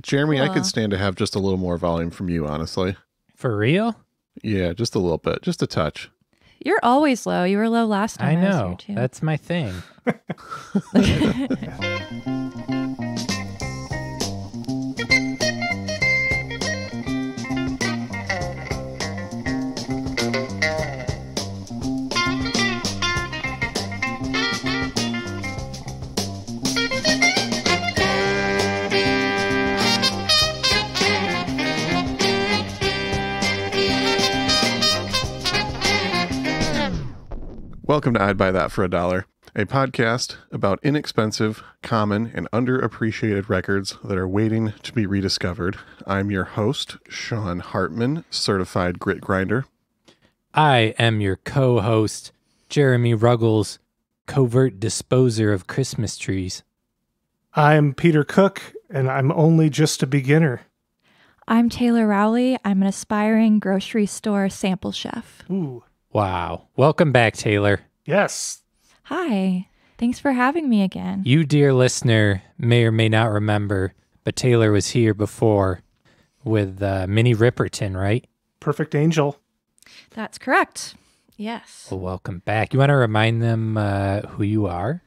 Jeremy, I could stand to have just a little more volume from you, honestly. For real? Yeah, just a little bit, just a touch. You're always low. You were low last I time. I, was know. here too. That's my thing. Welcome to I'd Buy That for a Dollar, a podcast about inexpensive, common, and underappreciated records that are waiting to be rediscovered. I'm your host, Sean Hartman, certified grit grinder. I am your co host, Jeremy Ruggles, covert disposer of Christmas trees. I'm Peter Cook, and I'm only just a beginner. I'm Taylor Rowley. I'm an aspiring grocery store sample chef. Ooh, Wow. Welcome back, Taylor. yes. Hi. Thanks for having me again. You, dear listener, may or may not remember, but Taylor was here before with uh, Minnie Riperton, right? Perfect angel. That's correct. Yes. Well, welcome back. You want to remind them uh, who you are?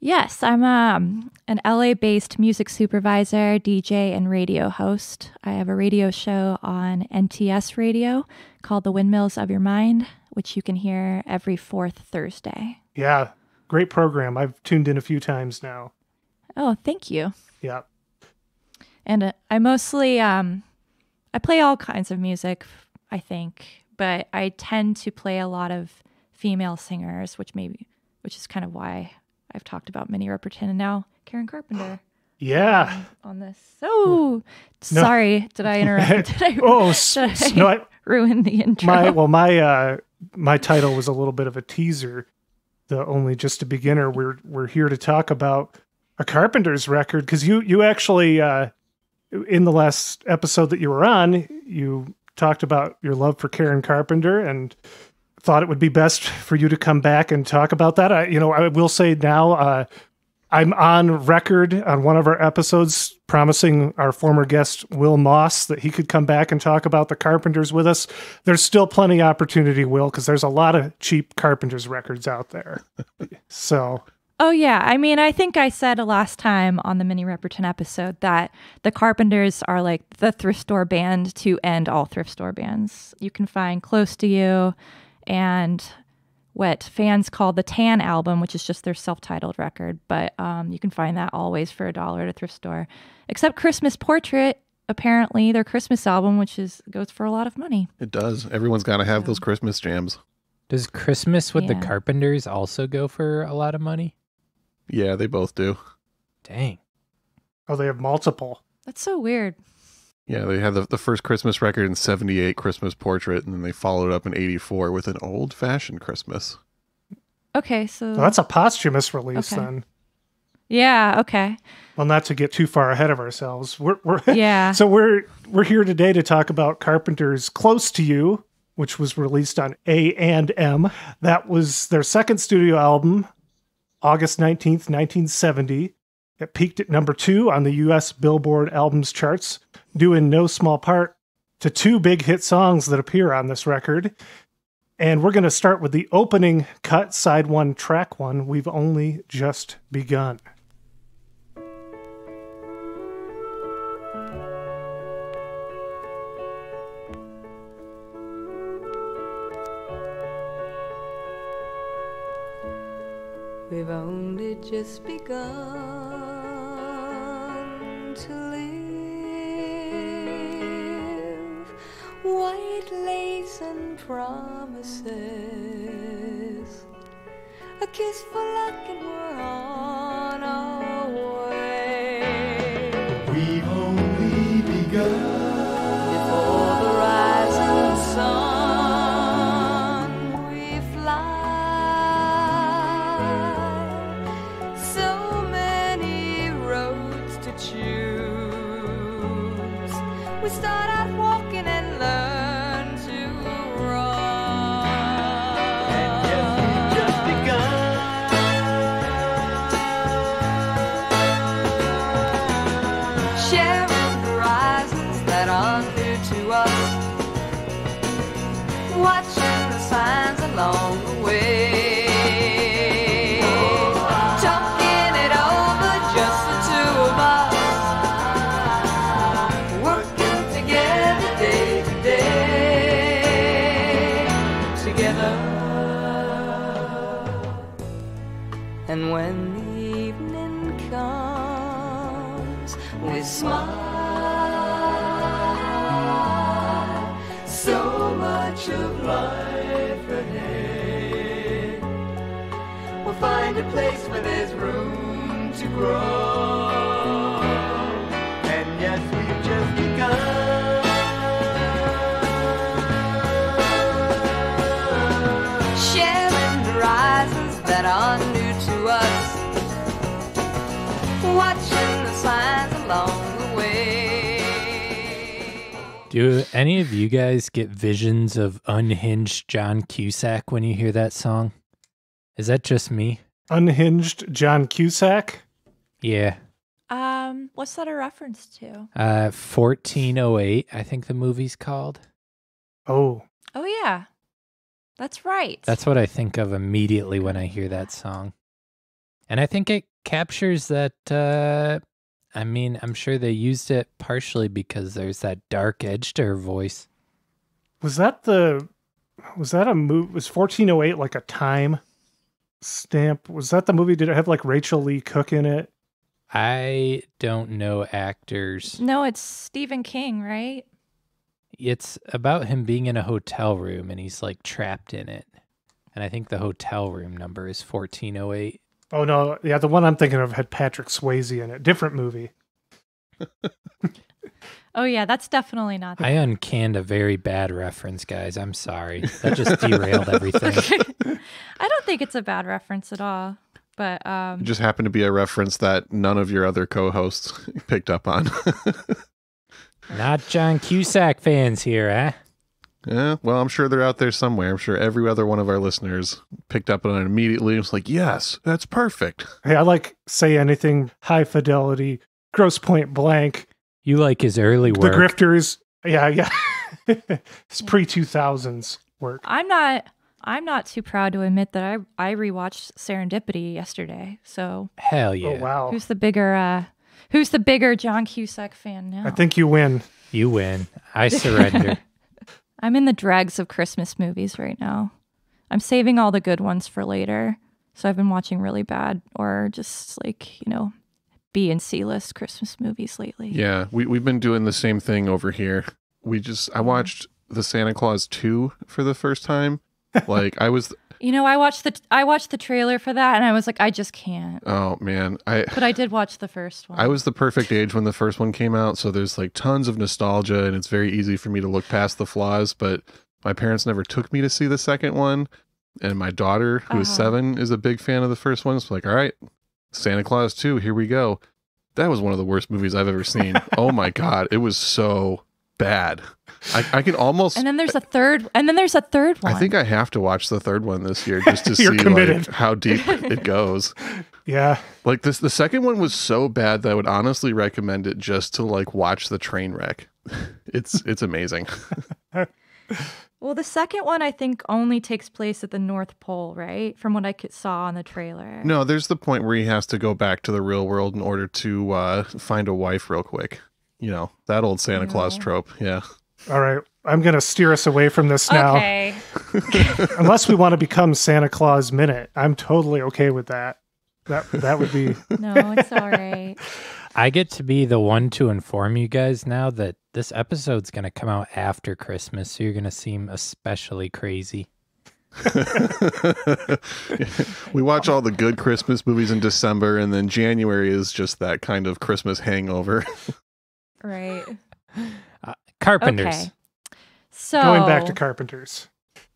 Yes, I'm um, an LA based music supervisor, DJ, and radio host. I have a radio show on NTS radio called The Windmills of Your Mind, which you can hear every fourth Thursday. Yeah, great program. I've tuned in a few times now. Oh, thank you. Yeah. And uh, I mostly um, I play all kinds of music, I think, but I tend to play a lot of female singers, which maybe which is kind of why I've talked about Minnie Riperton and now Karen Carpenter Yeah. on this. So sorry, did I interrupt? Did I, Oh, did I no, I, ruin the intro? my well, my uh, my title was a little bit of a teaser. The only just a beginner. We're we're here to talk about a Carpenter's record because you you actually uh, in the last episode that you were on, you talked about your love for Karen Carpenter and thought it would be best for you to come back and talk about that. I, you know, I will say now, uh, I'm on record on one of our episodes promising our former guest Will Moss that he could come back and talk about the Carpenters with us. There's still plenty of opportunity, Will, because there's a lot of cheap Carpenters records out there. so Oh yeah, I mean, I think I said last time on the Minnie Riperton episode that the Carpenters are like the thrift store band to end all thrift store bands. You can find "Close to You" and what fans call the Tan album, which is just their self-titled record, but um, you can find that always for a dollar at a thrift store. Except Christmas Portrait, apparently their Christmas album, which is goes for a lot of money. It does. Everyone's got to have those Christmas jams. Does Christmas with the Carpenters also go for a lot of money? Yeah, they both do. Dang. oh, they have multiple. That's so weird. Yeah, they had the, the first Christmas record in 78, Christmas Portrait, and then they followed up in 84 with an old fashioned Christmas. Okay, so So that's a posthumous release Okay. then. yeah, okay, Well, not to get too far ahead of ourselves. We're, we're yeah. So we're we're here today to talk about Carpenter's "Close to You," which was released on A and M. That was their second studio album, August nineteenth, nineteen seventy. It peaked at number two on the U.S. Billboard albums charts, due in no small part to two big hit songs that appear on this record. And we're going to start with the opening cut, side one, track one. We've only just begun. We've only just begun White lace and promises. A kiss for luck and we're on our visions of unhinged John Cusack when you hear that song? Is that just me? Unhinged John Cusack. Yeah. Um, what's that a reference to? Uh 1408, I think the movie's called. Oh, Oh yeah, that's right. That's what I think of immediately when I hear that song. And I think it captures that uh I mean, I'm sure they used it partially because there's that dark edge to her voice. Was that the? Was that a movie? Was fourteen oh eight like a time stamp? Was that the movie? Did it have like Rachael Leigh Cook in it? I don't know actors. no, it's Stephen King, right? It's about him being in a hotel room and he's like trapped in it. And I think the hotel room number is 1408. Oh no, yeah, the one I'm thinking of had Patrick Swayze in it. Different movie. Oh yeah, that's definitely not. I uncanned a very bad reference, guys. I'm sorry. That just derailed everything. I don't think it's a bad reference at all. But um, It just happened to be a reference that none of your other co-hosts picked up on. Not John Cusack fans here, eh? yeah, well, I'm sure they're out there somewhere. I'm sure every other one of our listeners picked up on it immediately. It was like, yes, that's perfect. Hey, I like say anything high fidelity, Grosse Pointe Blank, You like his early work. the grifters. Yeah, yeah. it's pre two thousands work. I'm not. I'm not too proud to admit that I I rewatched Serendipity yesterday. So Hell yeah. Oh wow. who's the bigger uh who's the bigger John Cusack fan now? I think you win. You win. I surrender. I'm in the dregs of Christmas movies right now. I'm saving all the good ones for later. So I've been watching really bad or just like, you know, B and C list Christmas movies lately. Yeah, we we've been doing the same thing over here. We just I watched the Santa Claus 2 for the first time. Like I was You know, I watched the I watched the trailer for that and I was like, I just can't. oh man, I But I did watch the first one. I was the perfect age when the first one came out, so there's like tons of nostalgia and it's very easy for me to look past the flaws, but my parents never took me to see the second one. And my daughter, who is Uh-huh. 7, is a big fan of the first one. So like, all right, Santa Claus 2, here we go. That was one of the worst movies I've ever seen. oh my god, it was so bad. I, I can almost and then there's a third and then there's a third one. I think I have to watch the third one this year just to see like, how deep it goes. Yeah. Like this, the second one was so bad that I would honestly recommend it just to like watch the train wreck. It's it's amazing. Well, the second one I think only takes place at the North Pole, right? From what I saw on the trailer. No, there's the point where he has to go back to the real world in order to uh, find a wife real quick. You know that old Santa Claus trope. Yeah. All right. I'm going to steer us away from this now. Okay. Unless we want to become Santa Claus Minute. I'm totally okay with that. That that would be No, it's all right. I get to be the one to inform you guys now that this episode's going to come out after Christmas, so you're going to seem especially crazy. we watch all the good Christmas movies in December, and then January is just that kind of Christmas hangover. Right. Uh, Carpenters. Okay. So going back to Carpenters.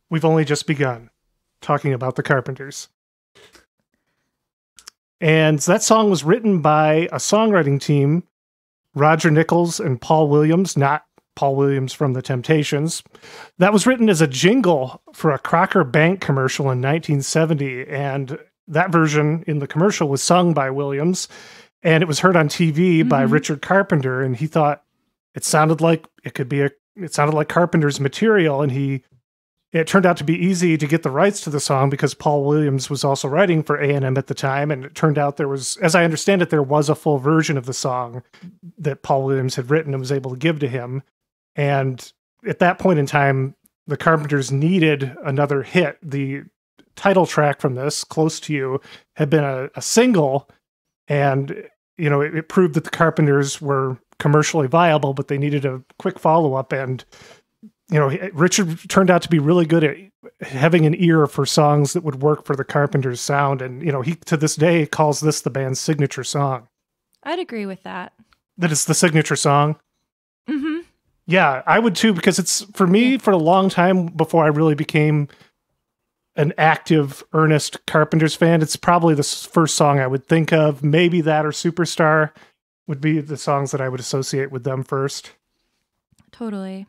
We've only just begun talking about the Carpenters. And that song was written by a songwriting team, Roger Nichols and Paul Williams, not Paul Williams from The Temptations. That was written as a jingle for a Crocker Bank commercial in 1970. And that version in the commercial was sung by Williams. And it was heard on TV by Mhm. Richard Carpenter. And he thought it sounded like it could be a, it sounded like Carpenter's material. And he, it turned out to be easy to get the rights to the song because Paul Williams was also writing for A&M at the time and it turned out there was as I understand it there was a full version of the song that Paul Williams had written and was able to give to him. And at that point in time the Carpenters needed another hit. The title track from this Close to You had been a, a single and you know it, it proved that the Carpenters were commercially viable but they needed a quick follow up and you know, Richard turned out to be really good at having an ear for songs that would work for the Carpenters sound. And, you know, he to this day calls this the band's signature song. I'd agree with that. That it's the signature song. Mm-hmm. Yeah, I would too, because it's for me for a long time before I really became an active, earnest Carpenters fan. It's probably the first song I would think of. Maybe that or Superstar would be the songs that I would associate with them first. Totally.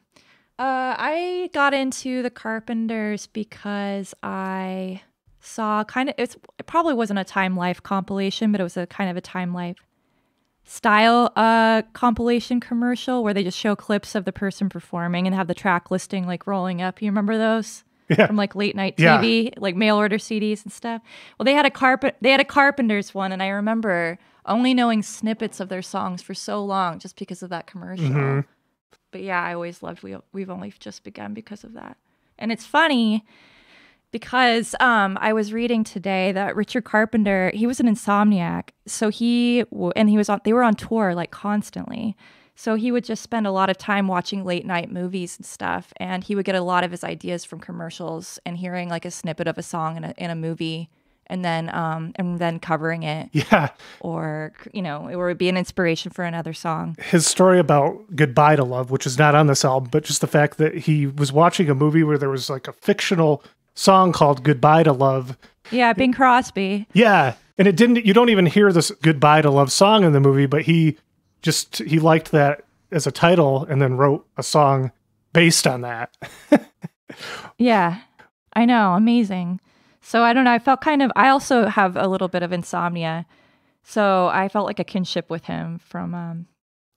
Uh, I got into the Carpenters because I saw kind of it's it probably wasn't a Time Life compilation, but it was a kind of a Time Life style uh compilation commercial where they just show clips of the person performing and have the track listing like rolling up. You remember those? Yeah. From like late night Yeah. TV, like mail order CDs and stuff. Well, they had a carpet they had a Carpenters one and I remember only knowing snippets of their songs for so long just because of that commercial Mhm. But yeah, I always loved we we've only just begun because of that. And it's funny because um, I was reading today that Richard Carpenter he was an insomniac, so he and he was on they were on tour like constantly. So he would just spend a lot of time watching late night movies and stuff, and he would get a lot of his ideas from commercials and hearing like a snippet of a song in a in a movie, and then um and then covering it, Yeah. or you know, it would be an inspiration for another song. his story about goodbye to love which is not on this album but just the fact that he was watching a movie where there was like a fictional song called goodbye to love Yeah, Bing Crosby. yeah and it didn't you don't even hear this goodbye to love song in the movie but he just he liked that as a title and then wrote a song based on that Yeah, I know. Amazing. So I don't know. I felt kind of, I also have a little bit of insomnia. So I felt like a kinship with him from, um,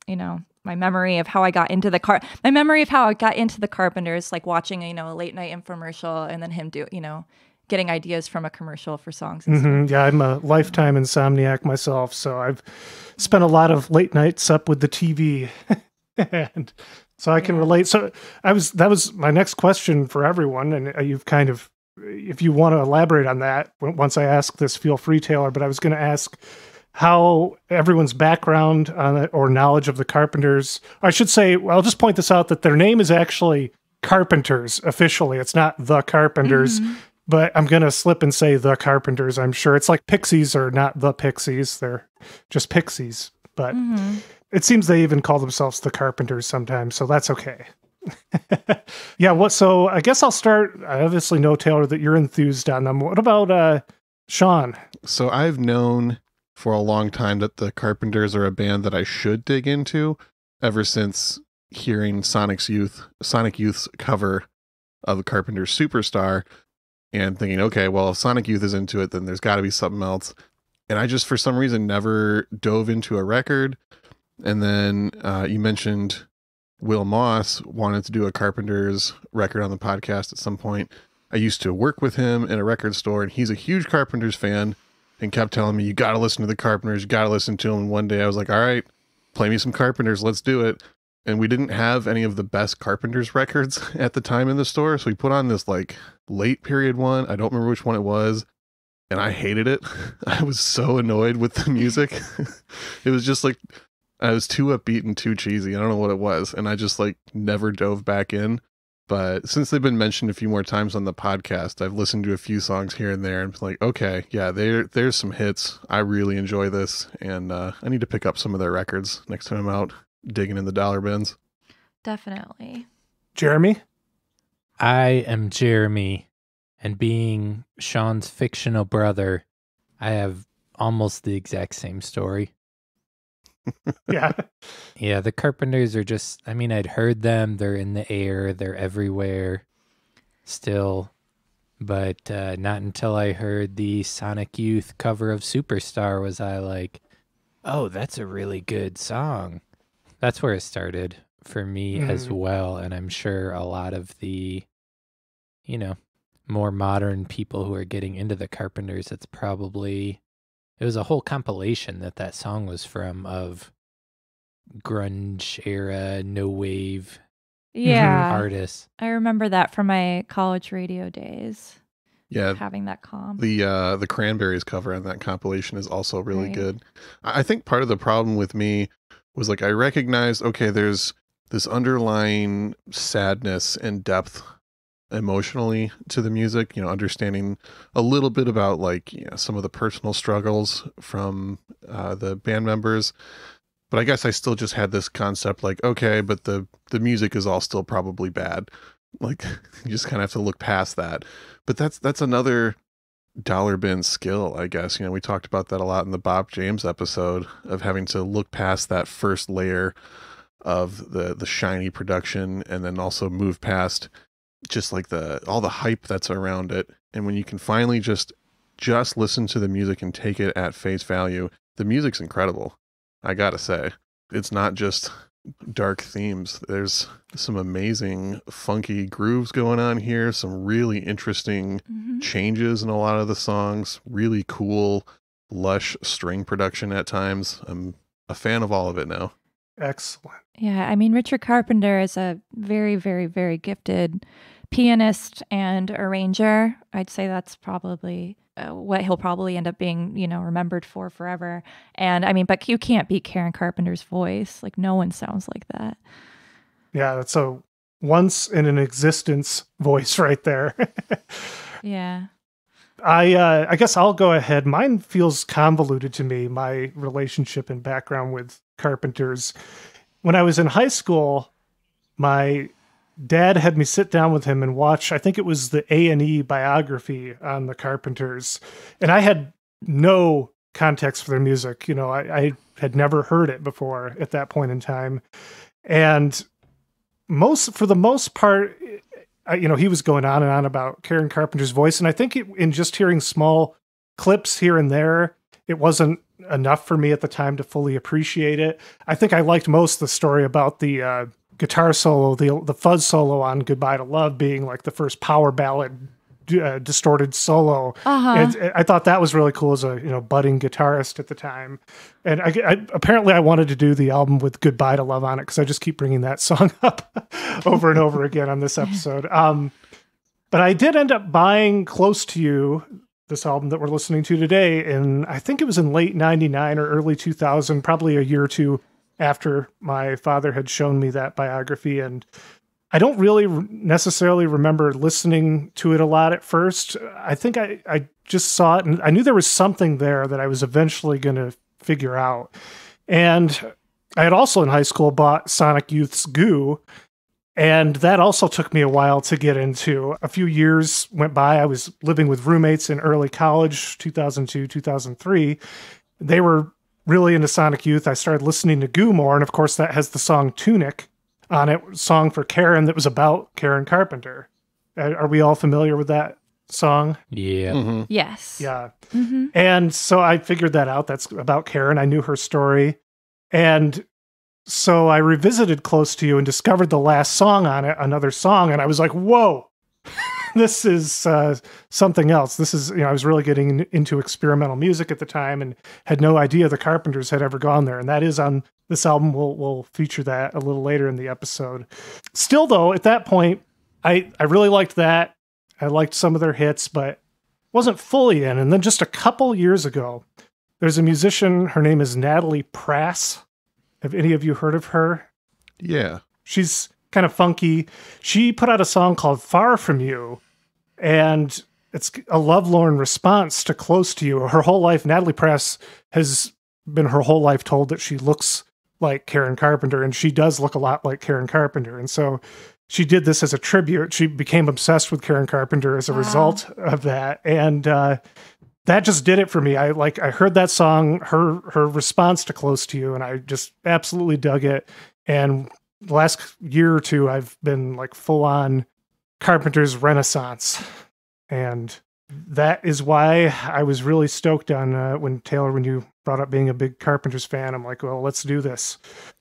you know, my memory of how I got into the car, my memory of how I got into the Carpenters, like watching, you know, a late night infomercial and then him do, you know, getting ideas from a commercial for songs. Mhm. yeah i'm a lifetime insomniac myself so i've spent a lot of late nights up with the tv and so i can relate so i was that was my next question for everyone and uh, you've kind of if you want to elaborate on that once i ask this feel free taylor but i was going to ask how everyone's background on it or knowledge of the carpenters i should say well, i'll just point this out that their name is actually carpenters officially. It's not the carpenters but i'm going to slip and say the carpenters i'm sure. It's like pixies are not the pixies. They're just pixies but Mhm. it seems they even call themselves the carpenters sometimes so that's okay yeah what so i guess i'll start i obviously know taylor that you're enthused on them what about uh sean So I've known for a long time that the Carpenters are a band that I should dig into ever since hearing Sonic's Youth Sonic Youth's cover of the Carpenters Superstar and thinking, okay, well if Sonic Youth is into it, then there's gotta be something else. And I just for some reason never dove into a record. And then uh, you mentioned Will Moss wanted to do a Carpenters record on the podcast at some point. I used to work with him in a record store, and he's a huge Carpenters fan and kept telling me, You got to listen to the Carpenters, you got to listen to them. And one day I was like, All right, play me some Carpenters, let's do it. And we didn't have any of the best Carpenters records at the time in the store. So we put on this like late period one. I don't remember which one it was. And I hated it. I was so annoyed with the music. it was just like, I was too upbeat and too cheesy. I don't know what it was. And I just like never dove back in. But since they've been mentioned a few more times on the podcast, I've listened to a few songs here and there and been like, okay, yeah, there there's some hits. I really enjoy this, and uh, I need to pick up some of their records next time I'm out digging in the dollar bins. Definitely. jeremy I am Jeremy, and being Sean's fictional brother, I have almost the exact same story. yeah Yeah, the Carpenters are just, I mean, I'd heard them. They're in the air, they're everywhere still. But uh, not until I heard the Sonic Youth cover of Superstar was I like, oh, that's a really good song. That's where it started for me as Mhm. well. And I'm sure a lot of the, you know, more modern people who are getting into the Carpenters, it's probably, it was a whole compilation that that song was from of grunge era, no wave Yeah. artists. I remember that from my college radio days, Yeah, having that calm the uh, the Cranberries cover on that compilation is also really Right. good. I I think part of the problem with me was like I recognized okay, there's this underlying sadness and depth emotionally to the music you know understanding a little bit about like you know, some of the personal struggles from uh, the band members. But i guess i still just had this concept like okay but the the music is all still probably bad. Like you just kind of have to look past that. But that's that's another dollar bin skill i guess. You know we talked about that a lot in the bob james episode of having to look past that first layer of the the shiny production and then also move past just like the all the hype that's around it. And when you can finally just just listen to the music and take it at face value the music's incredible i gotta say. It's not just dark themes. There's some amazing funky grooves going on here some really interesting Mhm. changes in a lot of the songs really cool lush string production at times. I'm a fan of all of it now. Excellent. Yeah, I mean, Richard Carpenter is a very, very, very gifted pianist and arranger. I'd say that's probably uh, what he'll probably end up being, you know, remembered for forever. And I mean, but you can't beat Karen Carpenter's voice. Like, no one sounds like that. Yeah, that's a once in an existence voice right there. Yeah. I uh, I guess I'll go ahead. Mine feels convoluted to me. My relationship and background with Carpenters. When I was in high school, my dad had me sit down with him and watch. I think it was the A and E biography on the Carpenters, and I had no context for their music. You know, I, I had never heard it before at that point in time, and most for the most part I, you know, he was going on and on about Karen Carpenter's voice, and I think it, in just hearing small clips here and there, it wasn't enough for me at the time to fully appreciate it. I think I liked most the story about the uh, guitar solo, the the fuzz solo on "Goodbye to Love" being like the first power ballad. Uh, distorted solo. Uh-huh. And I thought that was really cool as a you know budding guitarist at the time. And I, I apparently I wanted to do the album with "Goodbye to Love" on it because I just keep bringing that song up over and over again on this episode. Um, but I did end up buying "Close to You," this album that we're listening to today, and I think it was in late '99 or early 2000, probably a year or two after my father had shown me that biography and. I don't really re- necessarily remember listening to it a lot at first. I think I, I just saw it and I knew there was something there that I was eventually going to figure out. And I had also in high school bought Sonic Youth's Goo, and that also took me a while to get into. A few years went by. I was living with roommates in early college, 2002, 2003. They were really into Sonic Youth. I started listening to Goo more, and of course, that has the song Tunic on it, song for Karen that was about Karen Carpenter. Are we all familiar with that song? Yeah. hmm Yes. Yeah. hmm And so I figured that out. That's about Karen. I knew her story. And so I revisited Close to You and discovered the last song on it, another song. And I was like, whoa, this is uh, something else. This is, you know, I was really getting in- into experimental music at the time and had no idea the Carpenters had ever gone there. And that is on this album. We'll, we'll feature that a little later in the episode. Still, though, at that point, I, I really liked that. I liked some of their hits, but wasn't fully in. And then just a couple years ago, there's a musician. Her name is Natalie Prass. Have any of you heard of her? Yeah. She's kind of funky. She put out a song called Far From You, and it's a lovelorn response to Close to You. Her whole life, Natalie Prass has been her whole life told that she looks like Karen Carpenter, and she does look a lot like Karen Carpenter. And so she did this as a tribute. She became obsessed with Karen Carpenter as a Wow. result of that. And uh, that just did it for me. I like I heard that song, her her response to Close to You, and I just absolutely dug it. And the last year or two, I've been like full on Carpenter's Renaissance, and that is why I was really stoked on uh, when Taylor, when you brought up being a big Carpenters fan. I'm like, well, let's do this.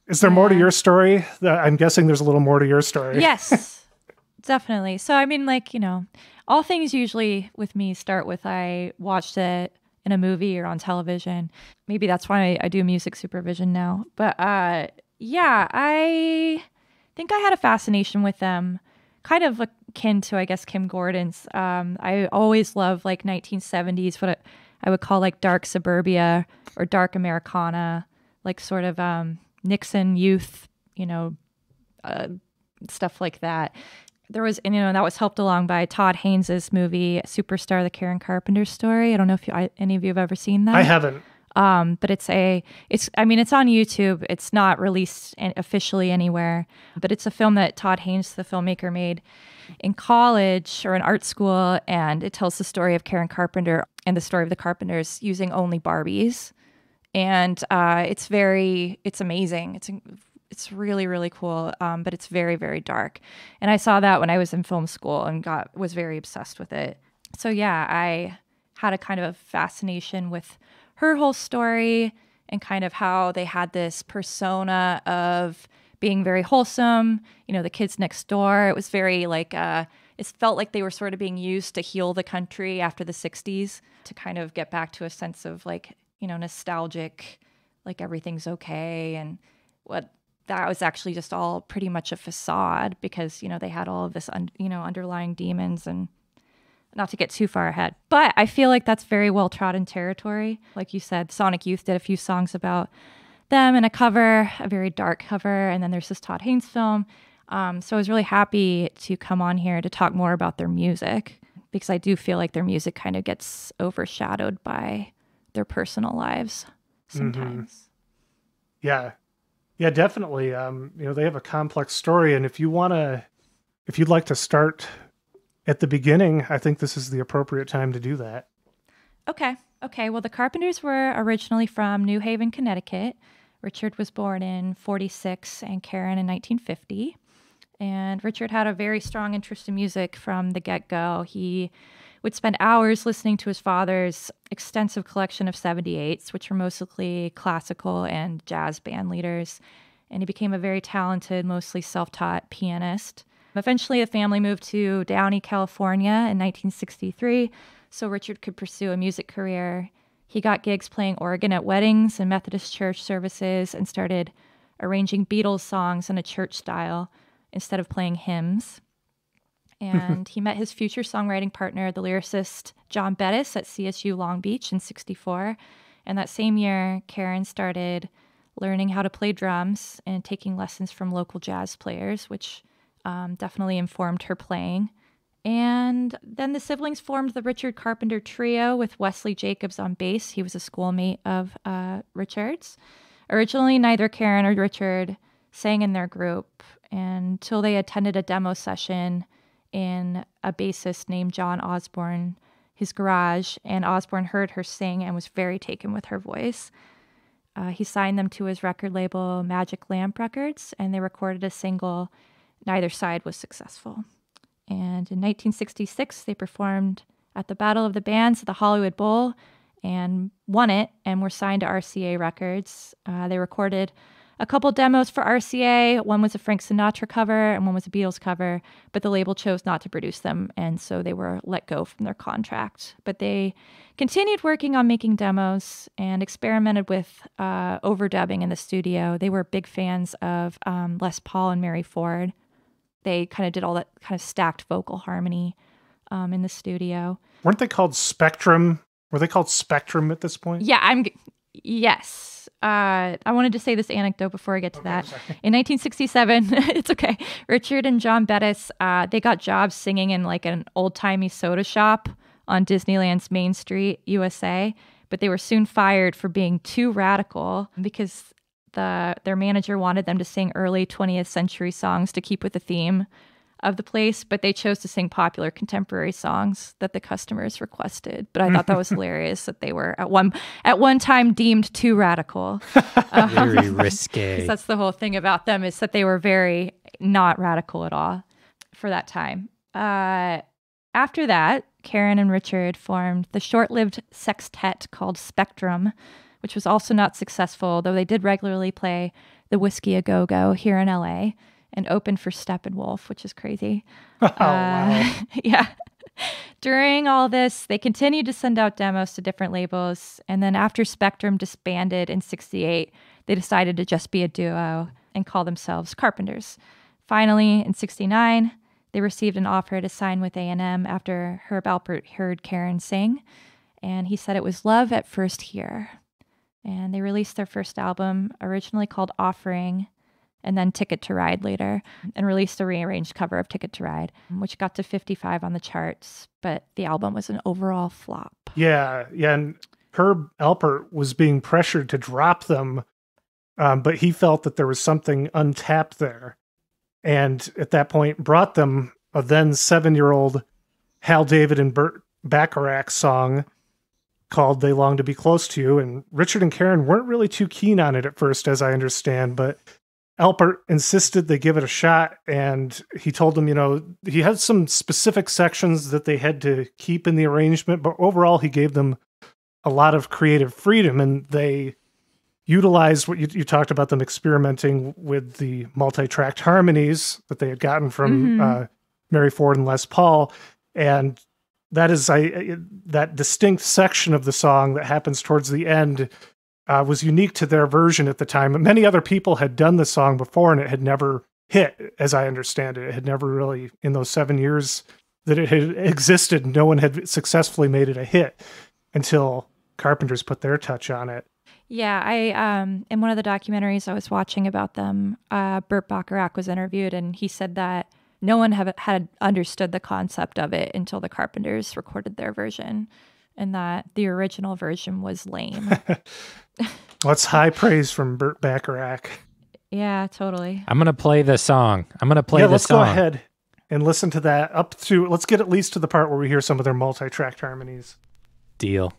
Is there more to your story? I'm guessing there's a little more to your story. Yes, definitely. So, I mean, like, you know, all things usually with me start with I watched it in a movie or on television. Maybe that's why I, I do music supervision now. But uh, yeah, I think I had a fascination with them, kind of akin to, I guess, Kim Gordon's. Um, I always love like 1970s, what I would call like dark suburbia or dark Americana, like sort of um, Nixon youth, you know, uh, stuff like that. There was, and, you know, that was helped along by Todd Haynes' movie Superstar: The Karen Carpenter Story. I don't know if you, I, any of you have ever seen that. I haven't. Um, but it's a, it's, I mean, it's on YouTube. It's not released officially anywhere, but it's a film that Todd Haynes, the filmmaker, made in college or in art school, and it tells the story of Karen Carpenter and the story of the Carpenters using only Barbies, and uh, it's very, it's amazing. It's it's really really cool, um, but it's very very dark. And I saw that when I was in film school and got was very obsessed with it. So yeah, I had a kind of fascination with her whole story and kind of how they had this persona of being very wholesome. You know, the kids next door. It was very like uh, it felt like they were sort of being used to heal the country after the '60s to kind of get back to a sense of like you know nostalgic, like everything's okay and what that was actually just all pretty much a facade because you know they had all of this un- you know underlying demons and not to get too far ahead but i feel like that's very well trodden territory like you said sonic youth did a few songs about them and a cover a very dark cover and then there's this todd haynes film um, so i was really happy to come on here to talk more about their music because i do feel like their music kind of gets overshadowed by their personal lives sometimes Yeah. Yeah, definitely. Um, you know, they have a complex story and if you want to if you'd like to start at the beginning, I think this is the appropriate time to do that. Okay. Okay. Well, the Carpenters were originally from New Haven, Connecticut. Richard was born in 46 and Karen in 1950. And Richard had a very strong interest in music from the get go. He would spend hours listening to his father's extensive collection of 78s, which were mostly classical and jazz band leaders. And he became a very talented, mostly self taught pianist. Eventually, the family moved to Downey, California in 1963, so Richard could pursue a music career. He got gigs playing organ at weddings and Methodist church services and started arranging Beatles songs in a church style instead of playing hymns. Mm-hmm. And he met his future songwriting partner, the lyricist John Bettis, at CSU Long Beach in 64. And that same year, Karen started learning how to play drums and taking lessons from local jazz players, which um, definitely informed her playing. And then the siblings formed the Richard Carpenter Trio with Wesley Jacobs on bass. He was a schoolmate of uh, Richard's. Originally, neither Karen or Richard sang in their group until they attended a demo session in a bassist named John Osborne, his garage, and Osborne heard her sing and was very taken with her voice. Uh, he signed them to his record label, Magic Lamp Records, and they recorded a single. Neither side was successful. And in 1966, they performed at the Battle of the Bands at the Hollywood Bowl and won it and were signed to RCA Records. Uh, they recorded a couple demos for RCA. One was a Frank Sinatra cover and one was a Beatles cover, but the label chose not to produce them, and so they were let go from their contract. But they continued working on making demos and experimented with uh, overdubbing in the studio. They were big fans of um, Les Paul and Mary Ford. They kind of did all that kind of stacked vocal harmony um, in the studio. Weren't they called Spectrum? Were they called Spectrum at this point? Yeah, I'm. Yes. Uh, I wanted to say this anecdote before I get to that. In 1967, it's okay. Richard and John Bettis, uh, they got jobs singing in like an old timey soda shop on Disneyland's Main Street, USA. But they were soon fired for being too radical because the their manager wanted them to sing early 20th century songs to keep with the theme of the place, but they chose to sing popular contemporary songs that the customers requested. But I thought that was hilarious that they were at one at one time deemed too radical. Very risque. 'Cause that's the whole thing about them is that they were very not radical at all for that time. Uh, after that, Karen and Richard formed the short-lived sextet called Spectrum, which was also not successful, though they did regularly play the Whisky a Go Go here in LA and opened for Steppenwolf, which is crazy. Oh, Uh, wow. yeah. During all this, they continued to send out demos to different labels. And then after Spectrum disbanded in 68, they decided to just be a duo and call themselves Carpenters. Finally, in 69, they received an offer to sign with A&M after Herb Alpert heard Karen sing. And he said it was love at first hear. And they released their first album, originally called Offering, and then Ticket to Ride later, and released a rearranged cover of Ticket to Ride, which got to 55 on the charts, but the album was an overall flop. Yeah, yeah, and Herb Alpert was being pressured to drop them, um, but he felt that there was something untapped there, and at that point brought them a then seven-year-old Hal David and Burt Bacharach song called "They Long to Be Close to You," and Richard and Karen weren't really too keen on it at first, as I understand, but. Alpert insisted they give it a shot, and he told them, you know, he had some specific sections that they had to keep in the arrangement, but overall, he gave them a lot of creative freedom and they utilized what you, you talked about them experimenting with the multi-tracked harmonies that they had gotten from Mhm. uh, Mary Ford and Les Paul, and that is I that distinct section of the song that happens towards the end uh, was unique to their version at the time. Many other people had done the song before, and it had never hit, as I understand it. It had never really, in those seven years that it had existed, no one had successfully made it a hit until Carpenters put their touch on it. Yeah, I um in one of the documentaries I was watching about them, uh Burt Bacharach was interviewed and he said that no one have, had understood the concept of it until the Carpenters recorded their version and that the original version was lame. Well, that's high praise from Burt Bacharach. yeah, totally. I'm gonna play the song. I'm gonna play yeah, the let's song. go ahead and listen to that up to. Let's get at least to the part where we hear some of their multi-tracked harmonies. Deal.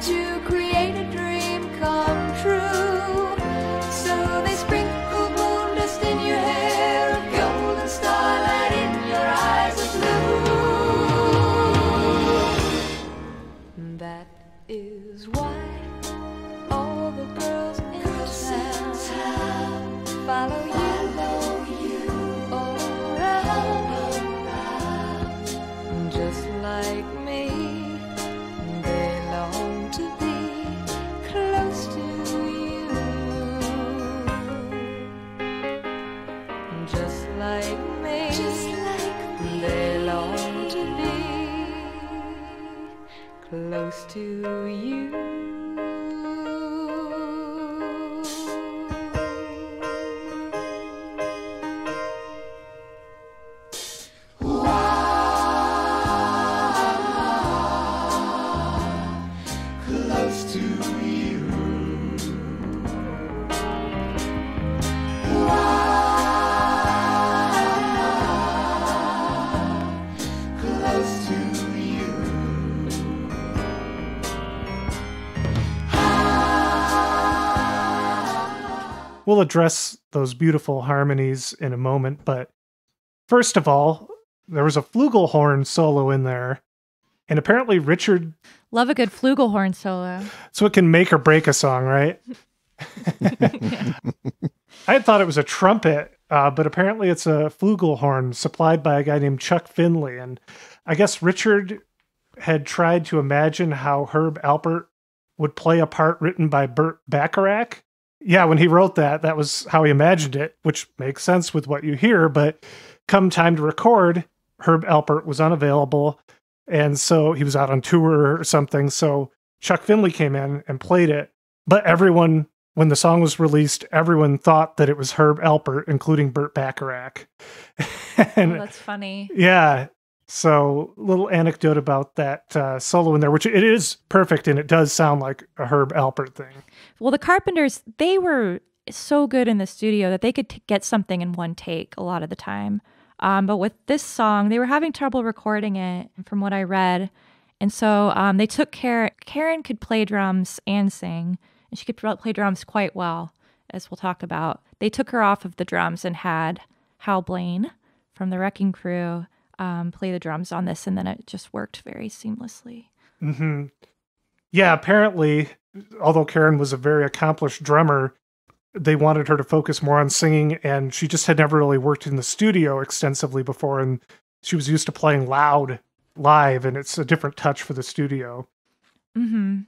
Decided address those beautiful harmonies in a moment. But first of all, there was a flugelhorn solo in there. And apparently, Richard, Love a good flugelhorn solo. so it can make or break a song, right? I had thought it was a trumpet, uh, but apparently it's a flugelhorn supplied by a guy named Chuck Findley. And I guess Richard had tried to imagine how Herb Alpert would play a part written by Burt Bacharach. Yeah, when he wrote that, that was how he imagined it, which makes sense with what you hear. But come time to record, Herb Alpert was unavailable. And so he was out on tour or something. So Chuck Findley came in and played it. But everyone, when the song was released, everyone thought that it was Herb Alpert, including Burt Bacharach. Oh, that's funny. yeah. So, little anecdote about that uh, solo in there, which it is perfect and it does sound like a Herb Alpert thing. Well, the Carpenters, they were so good in the studio that they could t- get something in one take a lot of the time. Um, but with this song, they were having trouble recording it, from what I read. And so um, they took care. Karen could play drums and sing, and she could play drums quite well, as we'll talk about. They took her off of the drums and had Hal Blaine from the Wrecking Crew um, play the drums on this, and then it just worked very seamlessly. hmm Yeah, apparently, although Karen was a very accomplished drummer, they wanted her to focus more on singing, and she just had never really worked in the studio extensively before, and she was used to playing loud live, and it's a different touch for the studio. hmm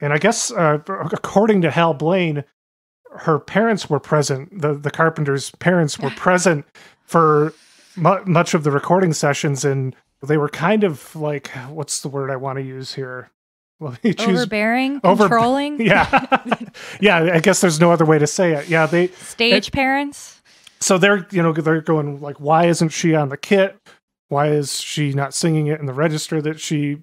And I guess, uh, according to Hal Blaine, her parents were present. The the Carpenters' parents were present for mu- much of the recording sessions, and they were kind of like, what's the word I want to use here? Well, you choose. Overbearing, Over- controlling. Yeah, yeah. I guess there's no other way to say it. Yeah, they. Stage parents. So they're you know they're going like, why isn't she on the kit? Why is she not singing it in the register that she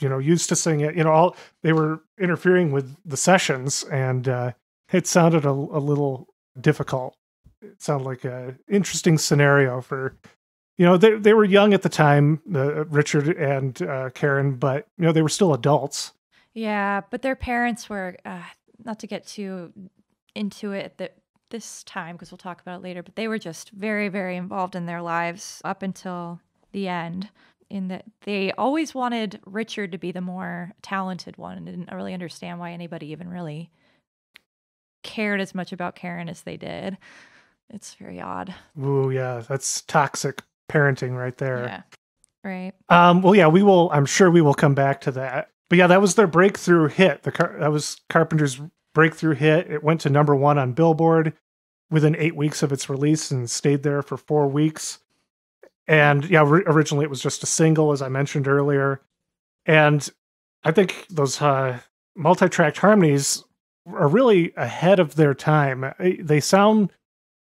you know used to sing it? You know, all they were interfering with the sessions, and uh, it sounded a, a little difficult. It sounded like a interesting scenario for. You know, they they were young at the time, uh, Richard and uh, Karen, but you know they were still adults. Yeah, but their parents were uh, not to get too into it at this time because we'll talk about it later. But they were just very, very involved in their lives up until the end. In that they always wanted Richard to be the more talented one, and didn't really understand why anybody even really cared as much about Karen as they did. It's very odd. Ooh, yeah, that's toxic parenting right there. Yeah. Right. Um, well, yeah, we will. I'm sure we will come back to that. But yeah, that was their breakthrough hit. The Car- that was Carpenter's breakthrough hit. It went to number one on Billboard within eight weeks of its release and stayed there for four weeks. And yeah, ri- originally it was just a single, as I mentioned earlier. And I think those uh, multi-tracked harmonies are really ahead of their time. They sound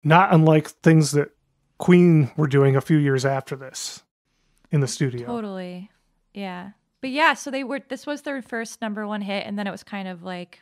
not unlike things that Queen were doing a few years after this in the studio. Totally. Yeah. But yeah, so they were this was their first number one hit and then it was kind of like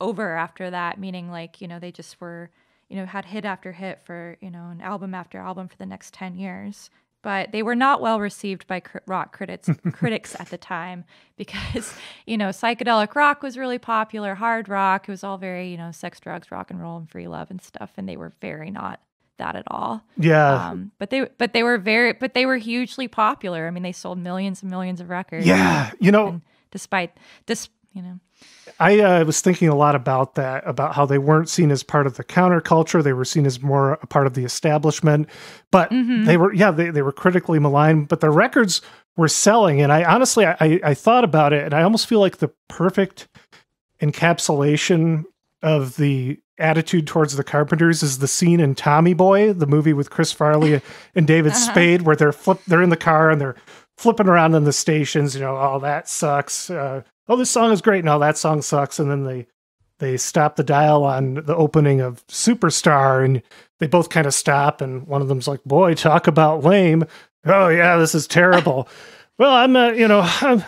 over after that, meaning like, you know, they just were, you know, had hit after hit for, you know, an album after album for the next 10 years. But they were not well received by cr- rock critics critics at the time because, you know, psychedelic rock was really popular, hard rock, it was all very, you know, sex, drugs, rock and roll and free love and stuff and they were very not that at all. Yeah. Um, but they but they were very but they were hugely popular. I mean, they sold millions and millions of records. yeah. You know, And despite this, you know, I uh, was thinking a lot about that, about how they weren't seen as part of the counterculture. They were seen as more a part of the establishment. But Mhm. they were, yeah, they, they were critically maligned, but their records were selling. And I honestly, I- I thought about it and I almost feel like the perfect encapsulation of the attitude towards the Carpenters is the scene in Tommy Boy, the movie with Chris Farley and David Uh-huh. Spade, where they're flip, they're in the car and they're flipping around in the stations. You know, oh that sucks. Uh, oh, this song is great. No, that song sucks. And then they they stop the dial on the opening of Superstar, and they both kind of stop. And one of them's like, "Boy, talk about lame." Oh yeah, this is terrible. well, I'm not. You know, I'm,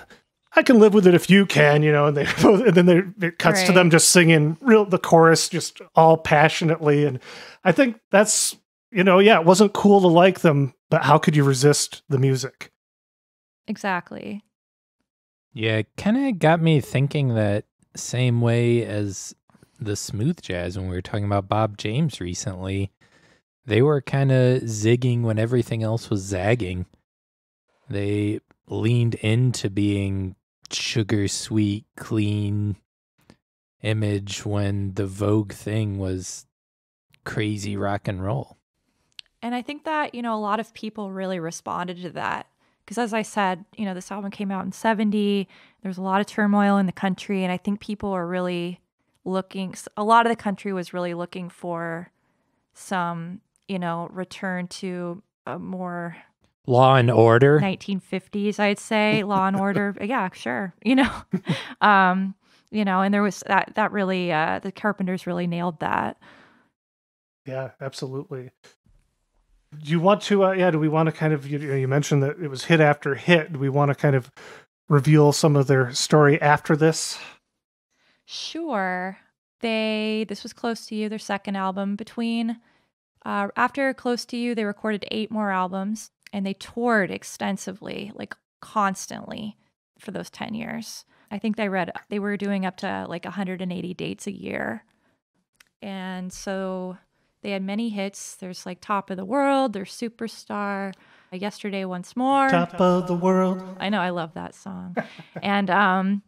I can live with it if you can. You know, and they both, and then they, it cuts to them just singing real the chorus just all passionately, and I think that's you know, yeah, it wasn't cool to like them, but how could you resist the music? exactly. Yeah, it kind of got me thinking that same way as the smooth jazz when we were talking about Bob James recently. They were kind of zigging when everything else was zagging. They leaned into being sugar sweet, clean image when the Vogue thing was crazy rock and roll. And I think that, you know, a lot of people really responded to that. Because as I said, you know, this album came out in 70. There was a lot of turmoil in the country. And I think people are really looking, a lot of the country was really looking for some, you know, return to a more Law and order. 1950s, I'd say, law and order. yeah, sure. You know, um, you know, and there was that, that really, uh, the Carpenters really nailed that. Yeah, absolutely. Do you want to? Uh, yeah, do we want to kind of? You, you mentioned that it was hit after hit. Do we want to kind of reveal some of their story after this? Sure. They this was Close to You, their second album. Between uh, after Close to You, they recorded eight more albums and they toured extensively, like constantly for those 10 years. I think they read they were doing up to like 180 dates a year. And so they had many hits. There's like Top of the World, there's Superstar, Yesterday Once More. Top of the world. I know I love that song. and um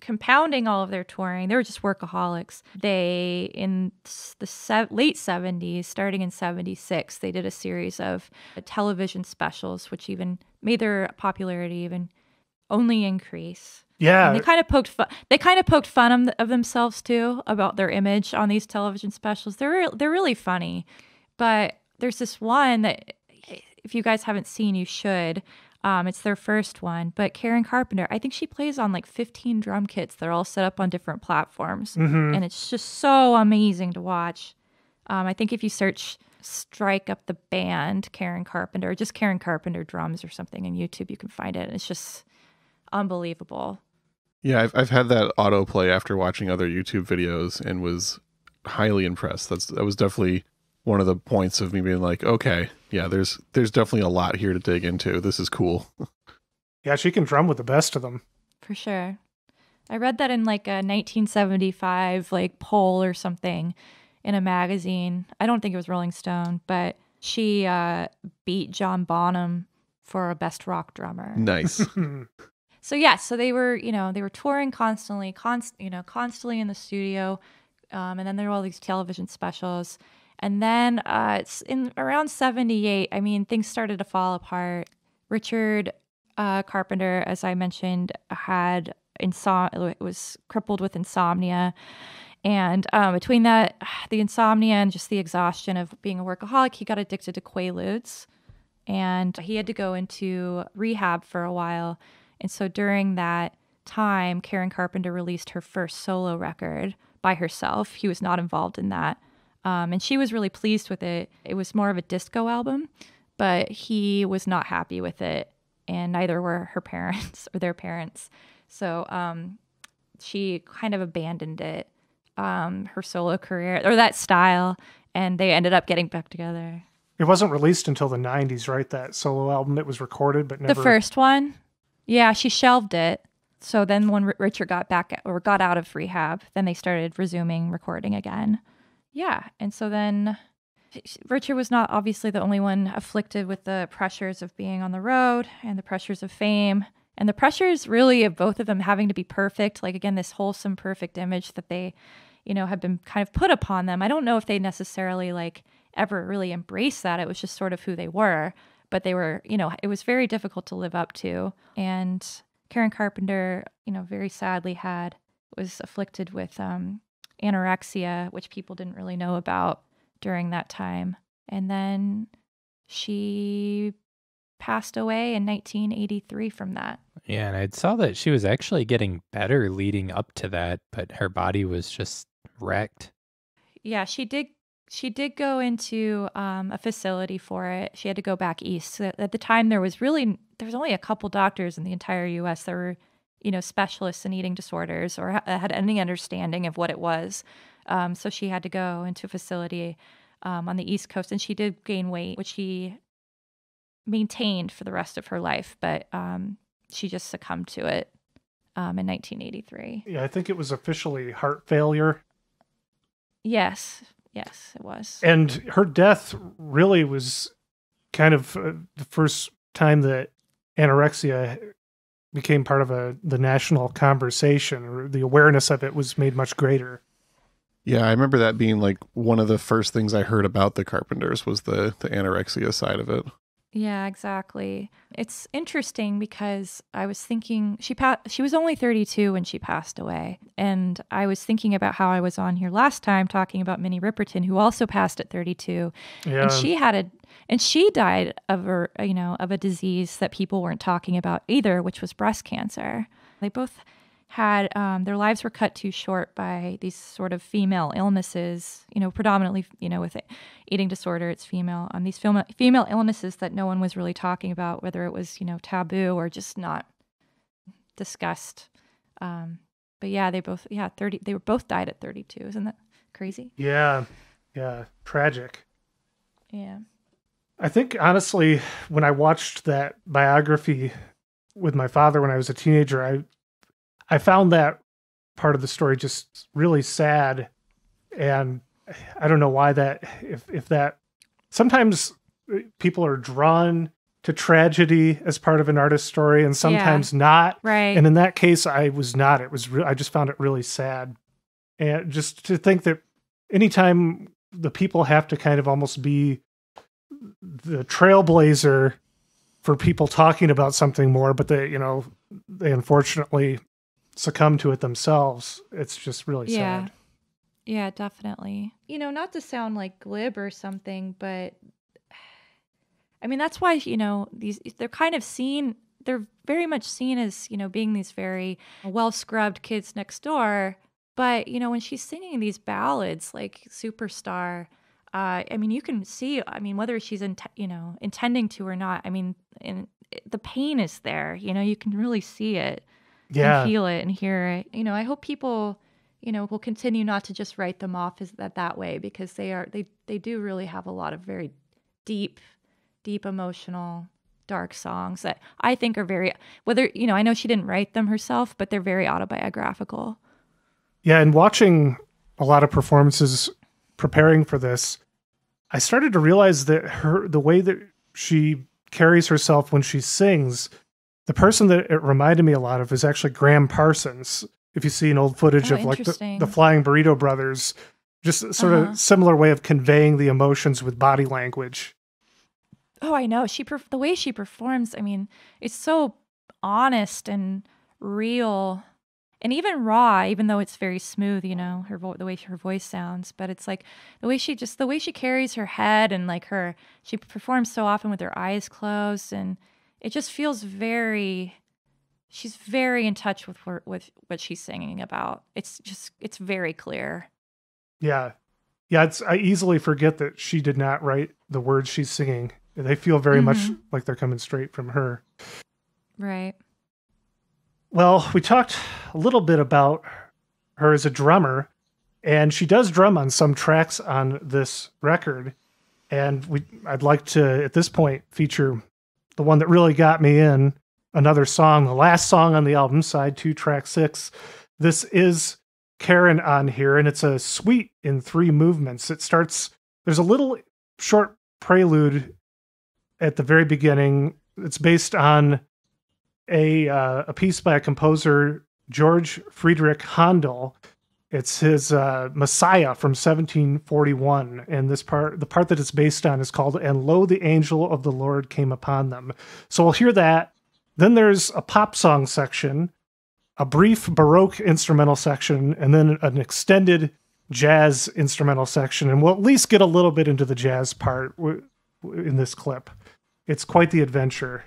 compounding all of their touring, they were just workaholics. They in the se- late 70s, starting in 76, they did a series of uh, television specials which even made their popularity even only increase. Yeah, And they kind of poked fun. They kind of poked fun of, of themselves too about their image on these television specials. They're re- they're really funny, but there's this one that if you guys haven't seen, you should. Um, it's their first one, but Karen Carpenter, I think she plays on like 15 drum kits. They're all set up on different platforms, Mhm. and it's just so amazing to watch. Um, I think if you search "strike up the band" Karen Carpenter, or just Karen Carpenter drums or something on YouTube, you can find it. It's just unbelievable. Yeah, I've I've had that autoplay after watching other YouTube videos and was highly impressed. That's that was definitely one of the points of me being like, okay, yeah, there's there's definitely a lot here to dig into. This is cool. yeah, she can drum with the best of them. For sure. I read that in like a 1975 like poll or something in a magazine. I don't think it was Rolling Stone, but she uh, beat John Bonham for a best rock drummer. Nice. So yeah, so they were, you know, they were touring constantly, const, you know, constantly in the studio, um, and then there were all these television specials, and then uh, it's in around '78. I mean, things started to fall apart. Richard uh, Carpenter, as I mentioned, had insom- was crippled with insomnia. And um, between that, the insomnia and just the exhaustion of being a workaholic, he got addicted to Quaaludes. And he had to go into rehab for a while. And so during that time, Karen Carpenter released her first solo record by herself. He was not involved in that. Um, and she was really pleased with it. It was more of a disco album, but he was not happy with it. And neither were her parents or their parents. So um, she kind of abandoned it, um, her solo career or that style. And they ended up getting back together. It wasn't released until the '90s, right? That solo album. that was recorded, but never. The first one, yeah, she shelved it. So then when R- Richard got back or got out of rehab, then they started resuming recording again. Yeah, and so then Richard was not obviously the only one afflicted with the pressures of being on the road and the pressures of fame and the pressures really of both of them having to be perfect. Like again, this wholesome, perfect image that they, you know, have been kind of put upon them. I don't know if they necessarily like ever really embraced that. It was just sort of who they were but they were, you know, it was very difficult to live up to. And Karen Carpenter, you know, very sadly had was afflicted with um, anorexia, which people didn't really know about during that time. And then she passed away in 1983 from that. Yeah, and I saw that she was actually getting better leading up to that, but her body was just wrecked. Yeah, she did she did go into um, a facility for it. She had to go back east. So at the time, there was really there was only a couple doctors in the entire U.S. that were, you know, specialists in eating disorders or ha- had any understanding of what it was. Um, so she had to go into a facility um, on the East Coast, and she did gain weight, which she maintained for the rest of her life. But um, she just succumbed to it um, in 1983. Yeah, I think it was officially heart failure. Yes, yes, it was. And her death really was kind of uh, the first time that anorexia became part of a the national conversation or the awareness of it was made much greater. Yeah, I remember that being like one of the first things I heard about the Carpenters was the the anorexia side of it. Yeah, exactly. It's interesting because I was thinking she pa- she was only 32 when she passed away. And I was thinking about how I was on here last time talking about Minnie Riperton who also passed at 32 Yeah. and she had a and she died of her, you know, of a disease that people weren't talking about either, which was breast cancer. They both had um, their lives were cut too short by these sort of female illnesses. You know, predominantly, you know, with eating disorder, it's female. Um, these female female illnesses that no one was really talking about, whether it was you know taboo or just not discussed. Um, but yeah, they both yeah thirty. They were both died at thirty two. Isn't that crazy? yeah. Yeah. Tragic. Yeah. I think honestly, when I watched that biography with my father when I was a teenager, I I found that part of the story just really sad, and I don't know why that if if that sometimes people are drawn to tragedy as part of an artist's story, and sometimes not. Right. And in that case, I was not. It was. Re- I just found it really sad, and just to think that anytime the people have to kind of almost be the trailblazer for people talking about something more, but they, you know, they unfortunately succumb to it themselves. It's just really Yeah. sad. Yeah, definitely. You know, not to sound like glib or something, but I mean, that's why, you know, these they're kind of seen they're very much seen as, you know, being these very well-scrubbed kids next door, but you know, when she's singing these ballads like Superstar, uh I mean, you can see, I mean, whether she's in, you know, intending to or not, I mean, and the pain is there, you know, you can really see it Yeah. and feel it and hear it. You know, I hope people, you know, will continue not to just write them off as that that way because they are they they do really have a lot of very deep, deep emotional dark songs that I think are very whether you know I know she didn't write them herself, but they're very autobiographical. Yeah, and watching a lot of performances preparing for this, I started to realize that her the way that she carries herself when she sings, the person that it reminded me a lot of is actually Gram Parsons. If you see an old footage Oh, of like the, the Flying Burrito Brothers, just sort Uh-huh. of similar way of conveying the emotions with body language. Oh, I know. She perf- the way she performs, I mean, it's so honest and real and even raw, even though it's very smooth, you know, her vo- the way her voice sounds, but it's like the way she just the way she carries her head and like her she performs so often with her eyes closed and it just feels very she's very in touch with what, with what she's singing about. It's just it's very clear. Yeah. Yeah, it's I easily forget that she did not write the words she's singing. They feel very much Mhm. like they're coming straight from her. Right. Well, we talked a little bit about her as a drummer, and she does drum on some tracks on this record. And we I'd like to at this point feature the one that really got me in, another song, the last song on the album, side 2 track 6. This is Karen on here and it's a suite in three movements. It starts there's a little short prelude at the very beginning. It's based on a uh, a piece by a composer George Friedrich Handel. It's his uh, Messiah from 1741, and this part, the part that it's based on, is called "And Lo, the Angel of the Lord Came Upon Them." So we'll hear that. Then there's a pop song section, a brief Baroque instrumental section, and then an extended jazz instrumental section, and we'll at least get a little bit into the jazz part in this clip. It's quite the adventure.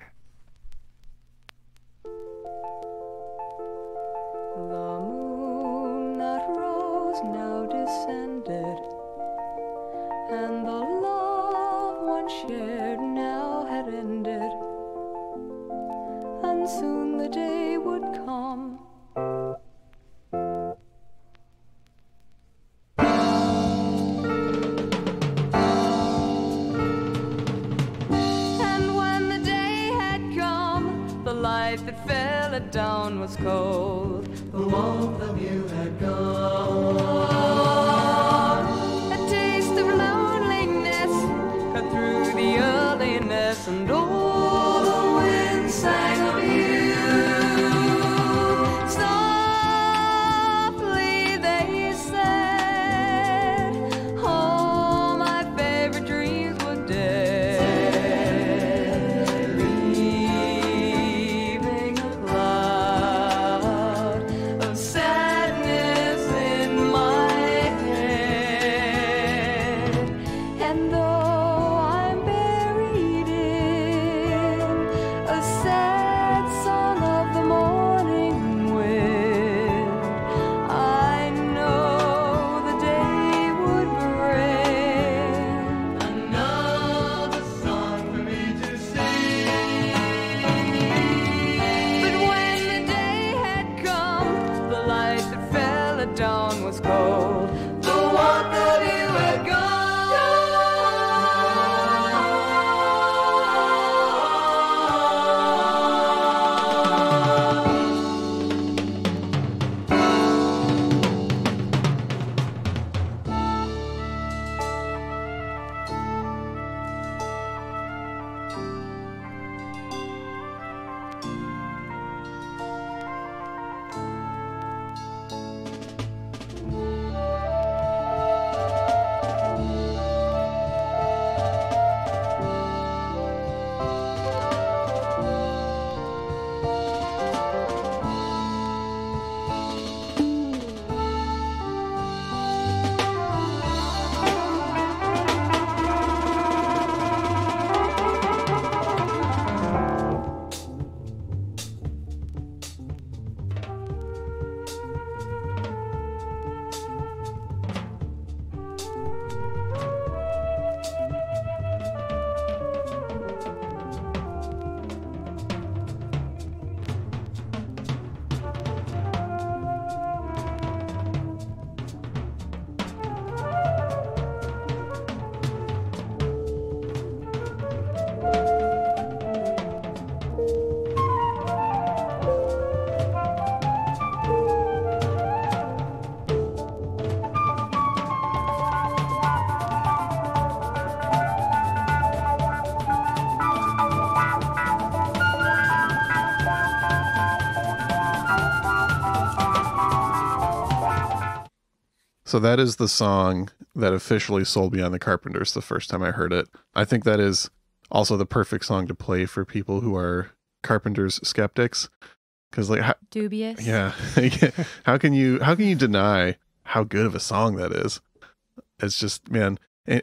So that is the song that officially sold me on the Carpenters the first time I heard it. I think that is also the perfect song to play for people who are Carpenters skeptics cuz like how, Dubious. yeah, how can you how can you deny how good of a song that is? It's just man,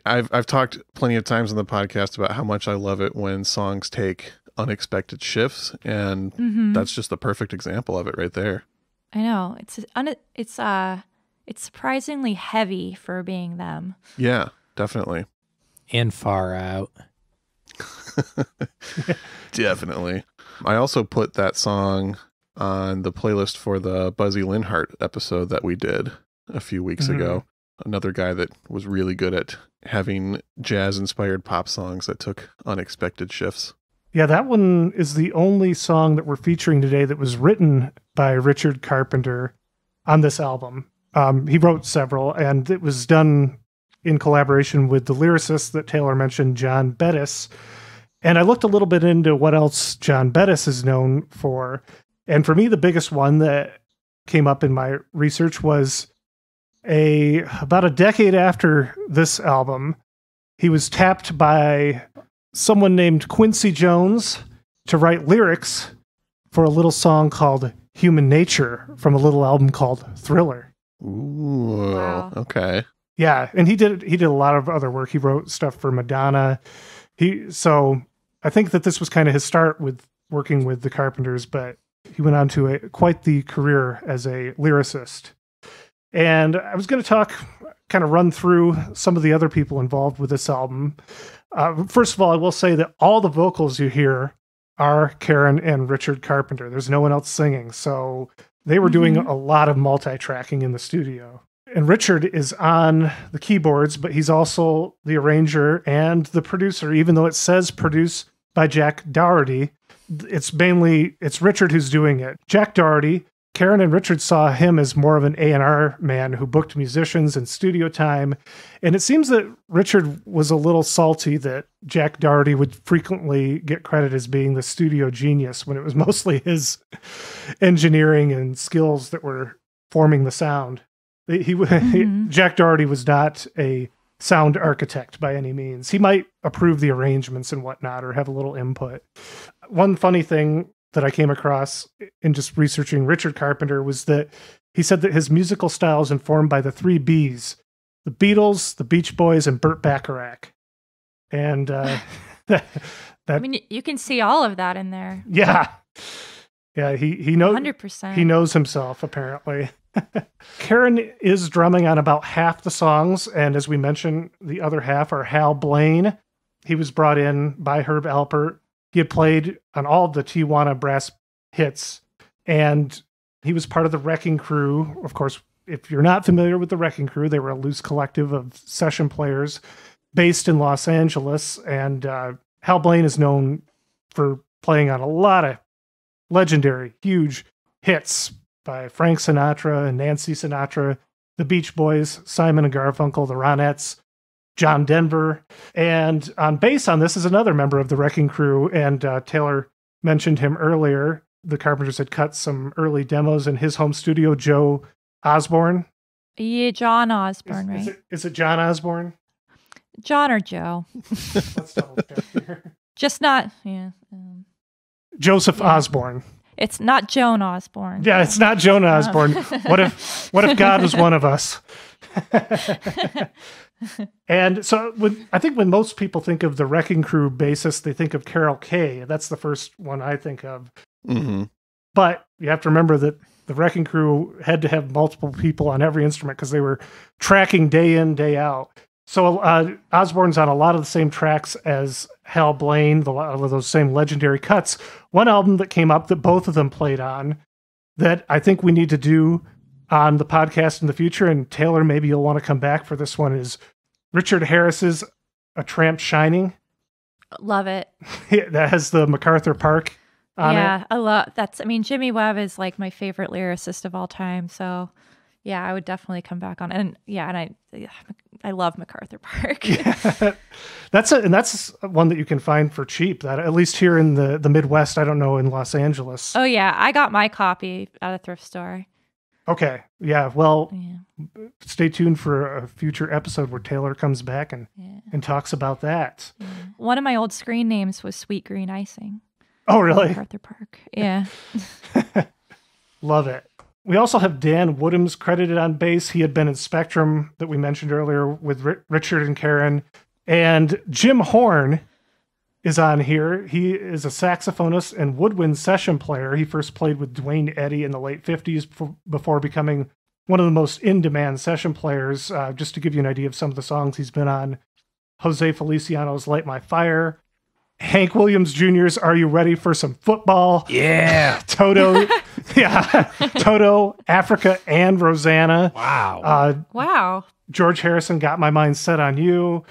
I've I've talked plenty of times on the podcast about how much I love it when songs take unexpected shifts and hmm that's just the perfect example of it right there. I know. It's un- it's uh it's surprisingly heavy for being them. Yeah, definitely. And far out. Definitely. I also put that song on the playlist for the Buzzy Linhart episode that we did a few weeks Mhm. ago. Another guy that was really good at having jazz inspired pop songs that took unexpected shifts. Yeah, that one is the only song that we're featuring today that was written by Richard Carpenter on this album. Um, he wrote several, and it was done in collaboration with the lyricist that Taylor mentioned, John Bettis. And I looked a little bit into what else John Bettis is known for. And for me, the biggest one that came up in my research was a about a decade after this album, he was tapped by someone named Quincy Jones to write lyrics for a little song called Human Nature from a little album called Thriller. Ooh, Wow. okay. Yeah, and he did he did a lot of other work. He wrote stuff for Madonna. He so I think that this was kind of his start with working with the Carpenters, but he went on to a quite the career as a lyricist. And I was going to talk, kind of run through some of the other people involved with this album. Uh, first of all, I will say that all the vocals you hear are Karen and Richard Carpenter. There's no one else singing, so they were doing Mhm. a lot of multi-tracking in the studio and Richard is on the keyboards, but he's also the arranger and the producer. Even though it says produced by Jack Daugherty, it's mainly it's Richard who's doing it. Jack Dougherty, Karen and Richard saw him as more of an A and R man who booked musicians and studio time, and it seems that Richard was a little salty that Jack Daugherty would frequently get credit as being the studio genius when it was mostly his engineering and skills that were forming the sound. He, he Mhm. Jack Daugherty was not a sound architect by any means. He might approve the arrangements and whatnot or have a little input. One funny thing that I came across in just researching Richard Carpenter was that he said that his musical style is informed by the three B's the Beatles, the Beach Boys, and Burt Bacharach. And uh, that, I mean, you can see all of that in there. yeah. Yeah, he, he knows 100%. he knows himself, apparently. Karen is drumming on about half the songs, and as we mentioned, the other half are Hal Blaine. He was brought in by Herb Alpert. He had played on all of the Tijuana brass hits, and he was part of the Wrecking Crew, of course, if you're not familiar with the Wrecking Crew, they were a loose collective of session players based in Los Angeles. And uh, Hal Blaine is known for playing on a lot of legendary, huge hits by Frank Sinatra and Nancy Sinatra, the Beach Boys, Simon and Garfunkel, the Ronettes, John Denver. And on bass on this is another member of the Wrecking Crew. And uh, Taylor mentioned him earlier. The Carpenters had cut some early demos in his home studio, Joe Osborn. Yeah, John Is, Osborne, right? is it, is it John Osborne? John or Joe? Let's double check here. Just not. Yeah. Um, Joseph Yeah. Osborne. it's not Joan Osborne. Yeah, it's not Joan Osborne. what if what if God was one of us? and so when I think when most people think of the Wrecking Crew bassist, they think of Carol Kaye. That's the first one I think of. hmm But you have to remember that the Wrecking Crew had to have multiple people on every instrument because they were tracking day in, day out. So uh, Osborn's on a lot of the same tracks as Hal Blaine, the, a lot of those same legendary cuts. One album that came up that both of them played on that I think we need to do on the podcast in the future, and Taylor, maybe you'll want to come back for this one, is Richard Harris's A Tramp Shining. Love it. that has the MacArthur Park on it. yeah, I love that's. I mean, Jimmy Webb is like my favorite lyricist of all time. So, yeah, I would definitely come back on. And yeah, and I, I love MacArthur Park. yeah. that's a, and that's one that you can find for cheap. That at least here in the the Midwest, I don't know in Los Angeles. oh yeah, I got my copy at a thrift store. Okay, yeah. Well, Yeah, stay tuned for a future episode where Taylor comes back and yeah. and talks about that. One of my old screen names was Sweet Green Icing. Oh, really? Arthur Park. Yeah. Love it. We also have Dan Woodhams credited on bass. He had been in Spectrum that we mentioned earlier with Ri- Richard and Karen. And Jim Horn is on here. He is a saxophonist and woodwind session player. He first played with Duane Eddy in the late 50s before becoming one of the most in demand session players. Uh, just to give you an idea of some of the songs he's been on Jose Feliciano's Light My Fire, Hank Williams Jr.'s Are You Ready for Some Football? Yeah. Toto, yeah, Toto, Africa, and Rosanna. Wow. Uh, Wow. George Harrison got my mind set on you.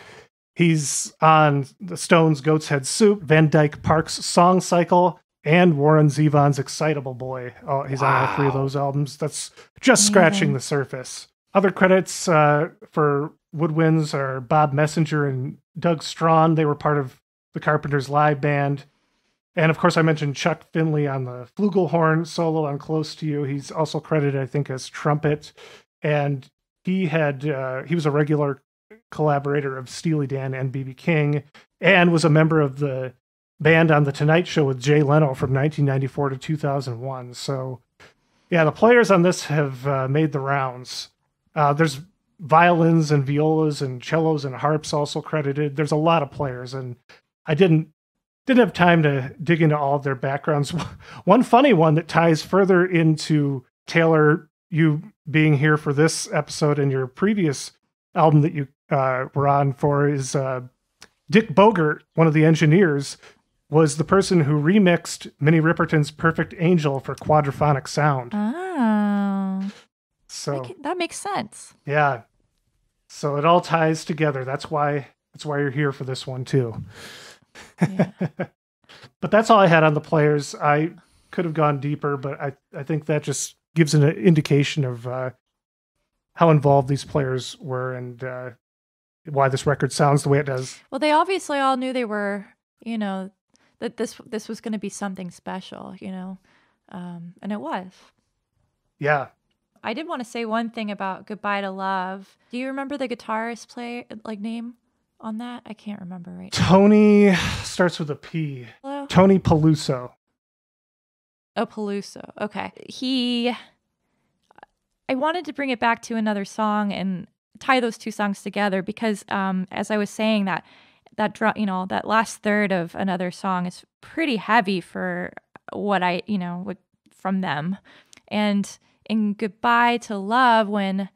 He's on the Stones' Goat's Head Soup, Van Dyke Parks' Song Cycle, and Warren Zevon's Excitable Boy. Oh, he's on all three of those albums. That's just scratching Amazing. the surface. Other credits uh, for woodwinds are Bob Messenger and Doug Strawn. They were part of the Carpenters live band. And of course, I mentioned Chuck Findley on the flugelhorn solo on Close to You. He's also credited, I think, as trumpet. And he had uh, he was a regular collaborator of Steely Dan and BB King, and was a member of the band on the Tonight Show with Jay Leno from 1994 to 2001. So, yeah, the players on this have uh, made the rounds. Uh, there's violins and violas and cellos and harps also credited. There's a lot of players, and I didn't didn't have time to dig into all of their backgrounds. One funny one that ties further into Taylor, you being here for this episode and your previous album that you uh, were on for is uh, Dick Bogert, one of the engineers, was the person who remixed Minnie Riperton's Perfect Angel for quadraphonic sound. Oh, So that, can- that makes sense. yeah, so it all ties together. That's why that's why you're here for this one too. Yeah. but that's all I had on the players. I could have gone deeper, but I, I think that just gives an indication of uh, how involved these players were and uh, why this record sounds the way it does. Well, they obviously all knew they were, you know, that this this was going to be something special, you know, um, and it was. Yeah. I did want to say one thing about "Goodbye to Love." Do you remember the guitarist play like name on that? I can't remember right. now. Tony starts with a P. Hello? Tony Peluso. Oh, Peluso. Okay. He. I wanted to bring it back to another song and tie those two songs together because, um, as I was saying, that that drum, you know, that last third of another song is pretty heavy for what I, you know, what from them, and in "Goodbye to Love," when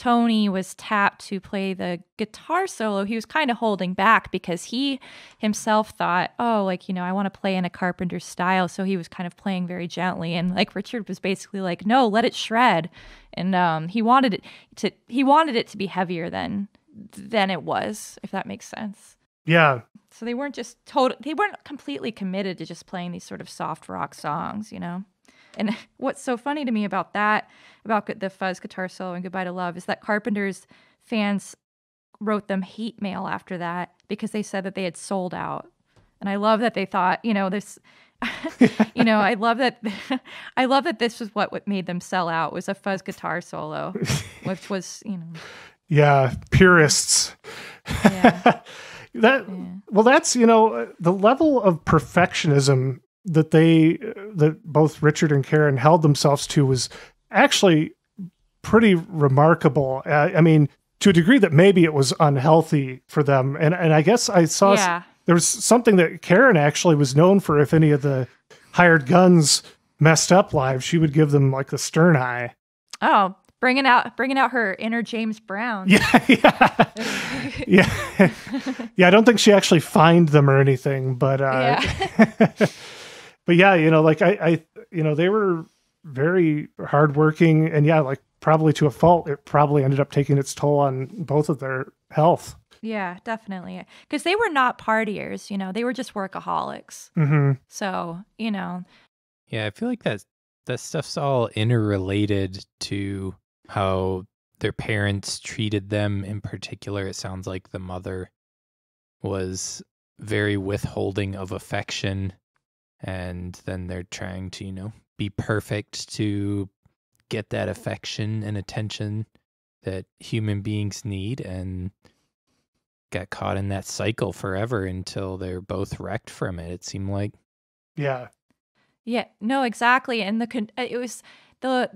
Tony was tapped to play the guitar solo, he was kind of holding back because he himself thought, oh, like, you know, I want to play in a Carpenter style. So he was kind of playing very gently. And like Richard was basically like, no, let it shred. And um, he wanted it to he wanted it to be heavier than than it was, if that makes sense. Yeah. So they weren't just total they weren't completely committed to just playing these sort of soft rock songs, you know? And what's so funny to me about that, about the fuzz guitar solo and Goodbye to Love, is that Carpenter's fans wrote them hate mail after that because they said that they had sold out. And I love that they thought, you know, this, you know, I love that, I love that this was what, made them sell out was a fuzz guitar solo, which was, you know, Yeah. Purists. yeah, that yeah. well that's you know the level of perfectionism that they that both richard and karen held themselves to was actually pretty remarkable uh, i mean to a degree that maybe it was unhealthy for them and and i guess i saw Yeah. there was something that karen actually was known for if any of the hired guns messed up live she would give them like the stern eye Oh, bringing out, bringing out her inner James Brown. yeah yeah yeah yeah i don't think she actually fined them or anything but uh Yeah. but yeah, you know, like I, I, you know, they were very hardworking, and yeah, like probably to a fault, it probably ended up taking its toll on both of their health. Yeah, definitely. Because they were not partiers, you know, they were just workaholics. hmm So, you know, Yeah, I feel like that that stuff's all interrelated to how their parents treated them in particular. It sounds like the mother was very withholding of affection and then they're trying to, you know, be perfect to get that affection and attention that human beings need and got caught in that cycle forever until they're both wrecked from it. It seemed like Yeah, yeah, no, exactly. And the, con- uh, it was the,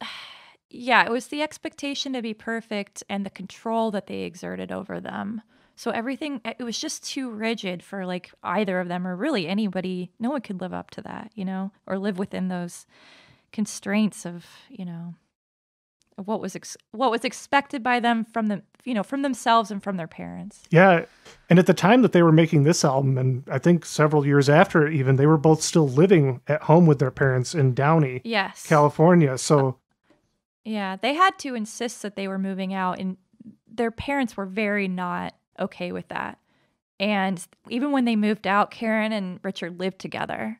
yeah, it was the expectation to be perfect and the control that they exerted over them. So everything, eh, it was just too rigid for like either of them or really anybody. No one could live up to that, you know, or live within those constraints of, you know, of what was ex- what was expected by them from the you know, from themselves and from their parents. yeah. And at the time that they were making this album, and I think several years after it, even they were both still living at home with their parents in Downey, Yes. California. So uh, Yeah, they had to insist that they were moving out, and their parents were very not okay with that. And even when they moved out, Karen and Richard lived together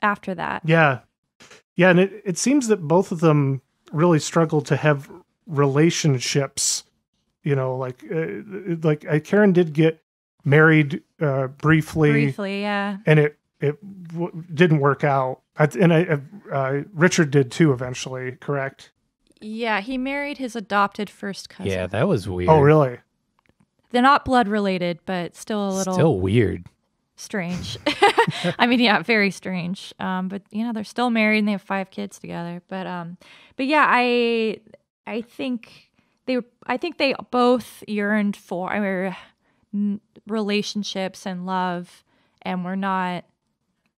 after that. yeah, yeah, and it it seems that both of them really struggled to have relationships. You know, like uh, like uh, Karen did get married uh, briefly, Briefly, yeah. and it it w- didn't work out. I, and I, uh, Richard did too eventually. Correct? Yeah, he married his adopted first cousin. Yeah, that was weird. Oh, really? They're not blood related, but still a little Still weird. strange. I mean, yeah, very strange. Um, but you know, they're still married and they have five kids together. But um, but yeah, I I think they. I think they both yearned for or, n- relationships and love, and were not.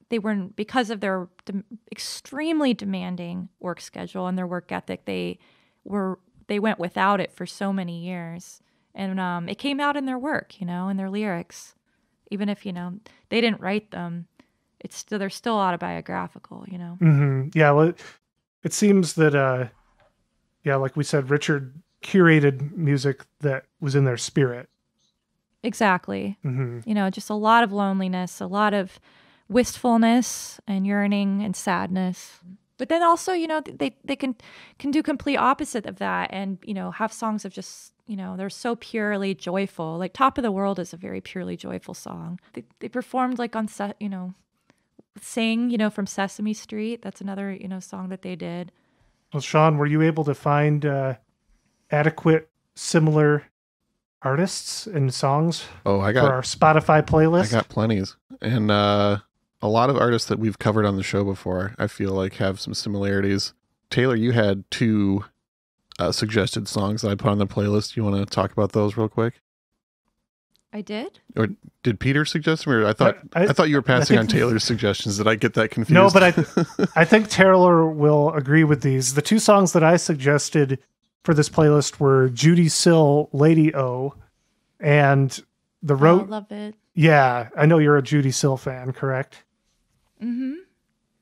They weren't because of their dem- extremely demanding work schedule and their work ethic. They were they went without it for so many years, and um, it came out in their work, you know, in their lyrics. Even if you know they didn't write them it's still they're still autobiographical you know? Hmm Yeah. Well, it, it seems that, uh, yeah, like we said, Richard curated music that was in their spirit. exactly. Hmm you know just a lot of loneliness a lot of wistfulness and yearning and sadness. But then also you know they they can can do complete opposite of that and you know have songs of just you know they're so purely joyful like top of the world is a very purely joyful song they, they performed like on set you know sing you know from sesame street that's another you know song that they did Well, Sean, were you able to find uh, adequate similar artists and songs Oh, I for got our Spotify playlist. I got plenties, and uh, a lot of artists that we've covered on the show before. I feel like have some similarities. Taylor, you had two uh, suggested songs that I put on the playlist. You want to talk about those real quick? i did Or did Peter suggest them? Or I thought I- I, thought you were passing think- on Taylor's suggestions. Did I get that confused? No, but I I think Taylor will agree with these. The two songs that I suggested for this playlist were Judee Sill, Lady O, and the I road. love it. yeah, I know you're a Judee Sill fan, correct? Mm-hmm.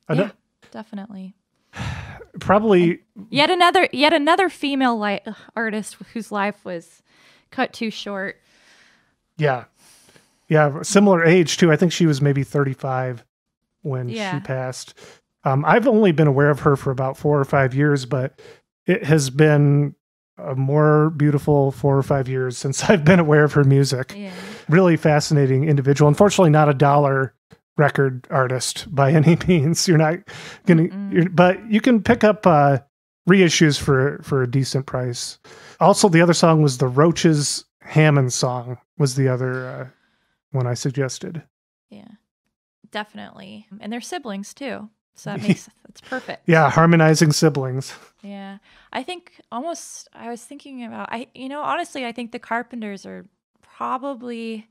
I know- Yeah, definitely. Probably Yet another, yet another female li- artist whose life was cut too short. Yeah. Yeah, similar age too. I think she was maybe 35 when Yeah. she passed. Um, I've only been aware of her for about four or five years, but it has been a more beautiful four or five years since I've been aware of her music. Yeah. Really fascinating individual. Unfortunately, not a dollar record artist by any means. You're not gonna, Mm-mm. you're, but you can pick up uh, reissues for for a decent price. Also, the other song was the Roaches Hammond song. Was the other uh, one I suggested? Yeah. Definitely. And they're siblings too. So that makes that's perfect. Yeah, harmonizing siblings. Yeah. I think almost I was thinking about I you know, honestly, I think the Carpenters are probably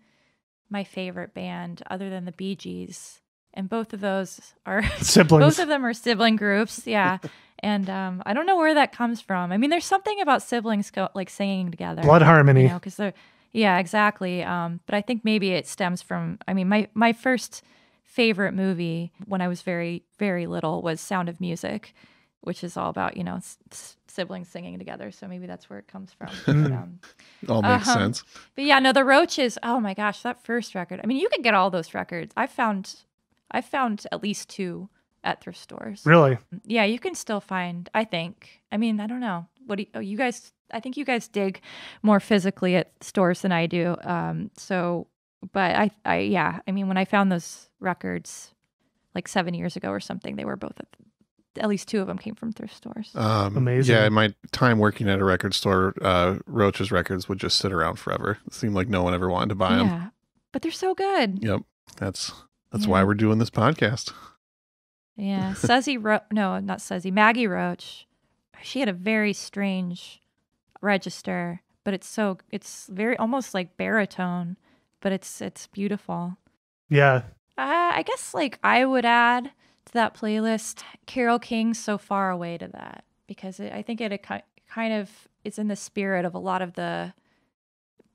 my favorite band other than the Bee Gees. And both of those are Siblings. both of them are sibling groups. Yeah. and um I don't know where that comes from. I mean, there's something about siblings go, like singing together. Blood harmony. You know, because yeah, exactly. Um, but I think maybe it stems from. I mean, my my first favorite movie when I was very very little was Sound of Music, which is all about you know s- s- siblings singing together. So maybe that's where it comes from. But, um, All makes Uh-huh. sense. but yeah, no, the Roaches. Oh my gosh, that first record. I mean, you can get all those records. I found, I found at least two at thrift stores. Really? Yeah, you can still find. I think. I mean, I don't know. What do you, oh, you guys? I think you guys dig more physically at stores than I do. Um, so, but I, I, yeah. I mean, when I found those records, like seven years ago or something, they were both at, at least two of them came from thrift stores. Um, Amazing. Yeah, in my time working at a record store, uh, Roach's records would just sit around forever. It seemed like no one ever wanted to buy them. yeah, but they're so good. Yep, that's that's Yeah. why we're doing this podcast. Yeah, Suzzy Roach. no, not Suzzy, Maggie Roach. She had a very strange register, but it's so it's very almost like baritone, but it's it's beautiful. Yeah. Uh, I guess like I would add to that playlist. Carole King "So Far Away" to that because it, I think it, it kind of is in the spirit of a lot of the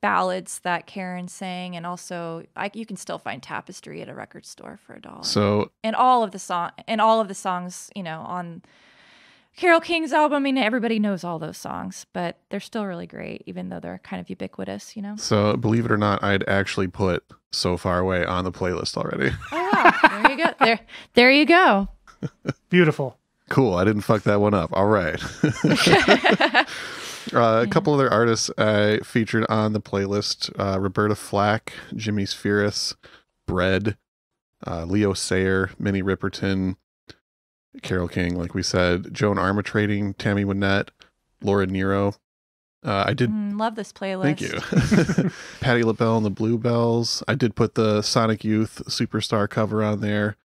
ballads that Karen sang, and also I, you can still find Tapestry at a record store for a dollar. So and all of the song and all of the songs, you know, on Carole King's album. I mean, everybody knows all those songs, but they're still really great, even though they're kind of ubiquitous, you know. so believe it or not, I'd actually put "So Far Away" on the playlist already. Oh wow, there you go. There, there you go. Beautiful. cool. I didn't fuck that one up. All right. Uh, a couple other artists uh, featured on the playlist uh, Roberta Flack, Jimmie Spheeris, Bread, uh, Leo Sayer, Minnie Riperton, Carole King, like we said, Joan Armatrading, Tammy Wynette, Laura Nyro. Uh, I did Mm, love this playlist. Thank you. Patti LaBelle and the Bluebells. I did put the Sonic Youth Superstar cover on there.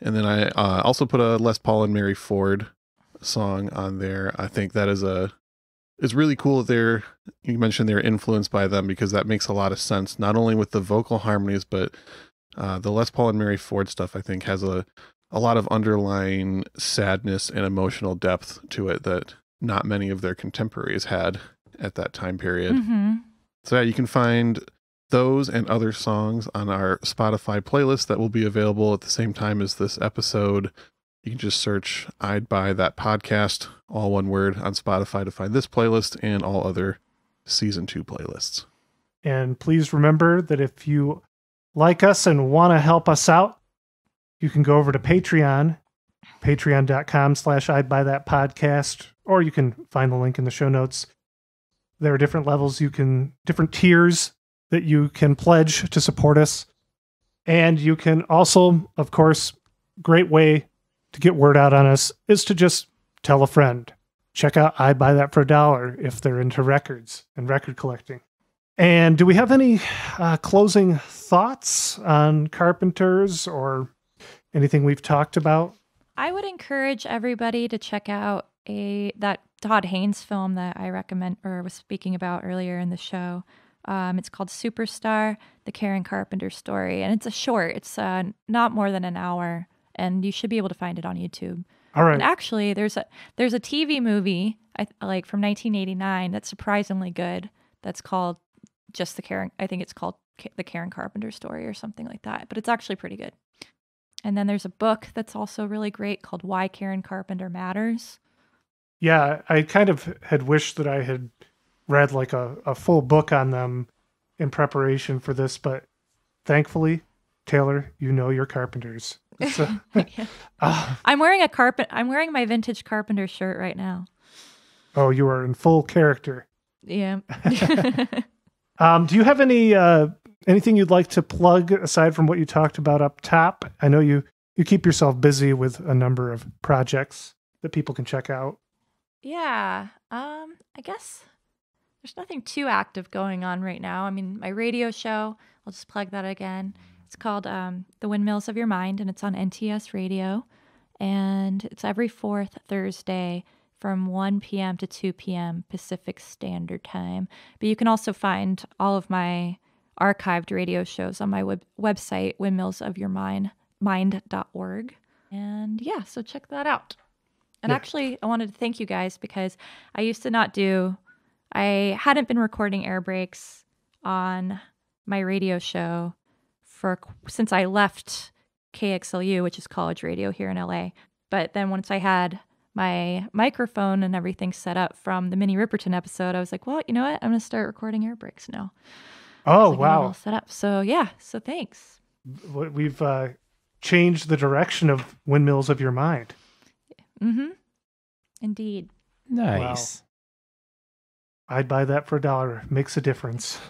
And then I uh, also put a Les Paul and Mary Ford song on there. I think that is a it's really cool that they're you mentioned they're influenced by them because that makes a lot of sense, not only with the vocal harmonies, but uh, the Les Paul and Mary Ford stuff I think has a a lot of underlying sadness and emotional depth to it that not many of their contemporaries had at that time period. hmm So yeah, you can find those and other songs on our Spotify playlist that will be available at the same time as this episode. You can just search I'd Buy That Podcast, all one word, on Spotify to find this playlist and all other season two playlists. And please remember that if you like us and want to help us out, you can go over to Patreon, patreon.com slash I'd buy that podcast, or you can find the link in the show notes. There are different levels you can, different tiers that you can pledge to support us. And you can also, of course, great way to get word out on us is to just tell a friend. Check out I Buy That for a Dollar if they're into records and record collecting. And do we have any uh, closing thoughts on Carpenters or anything we've talked about? I would encourage everybody to check out a that Todd Haynes film that I recommend or was speaking about earlier in the show. Um, it's called Superstar: The Karen Carpenter Story, and it's a short. It's uh, not more than an hour, and you should be able to find it on YouTube. All right. And actually, there's a there's a TV movie I like from 1989 that's surprisingly good. That's called just the Karen. I think it's called Ca- the Karen Carpenter story or something like that. But it's actually pretty good. And then there's a book that's also really great called Why Karen Carpenter Matters. Yeah, I kind of had wished that I had read like a, a full book on them in preparation for this, but thankfully, Taylor, you know your carpenters. So, Yeah. ah, I'm wearing a carpet. I'm wearing my vintage Carpenter shirt right now. oh, you are in full character. Yeah. Um, do you have any uh, anything you'd like to plug aside from what you talked about up top? I know you you keep yourself busy with a number of projects that people can check out. Yeah. Um, I guess there's nothing too active going on right now. I mean, my radio show, I'll just plug that again. It's called um, The Windmills of Your Mind, and it's on NTS Radio. And it's every fourth Thursday from 1 p.m. to 2 p.m. Pacific Standard Time. But you can also find all of my archived radio shows on my web- website, windmillsofyourmind.org. And yeah, so check that out. And Yeah. actually, I wanted to thank you guys because I used to not do, I hadn't been recording air breaks on my radio show for since I left KXLU, which is college radio here in LA. But then once I had my microphone and everything set up from the Minnie Riperton episode, I was like, well, you know what? I'm going to start recording air breaks now. Oh So I all wow, set up. So yeah, so thanks. We've uh, changed the direction of windmills of your mind. Mm-hmm. Indeed. Nice. I'd buy that for a dollar. Makes a difference.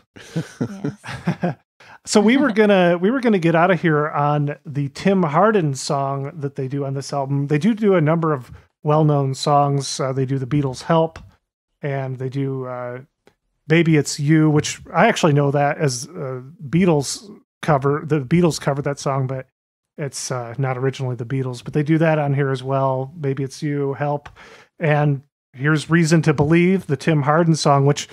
Yes. so we were gonna we were gonna get out of here on the Tim Hardin song that they do on this album. They do do a number of well known songs. Uh, they do the Beatles' "Help," and they do uh, "Baby It's You," which I actually know that as a Beatles cover. The Beatles covered that song, but it's uh, not originally the Beatles. But they do that on here as well. "Baby It's You," "Help," and here's "Reason to Believe," the Tim Hardin song, which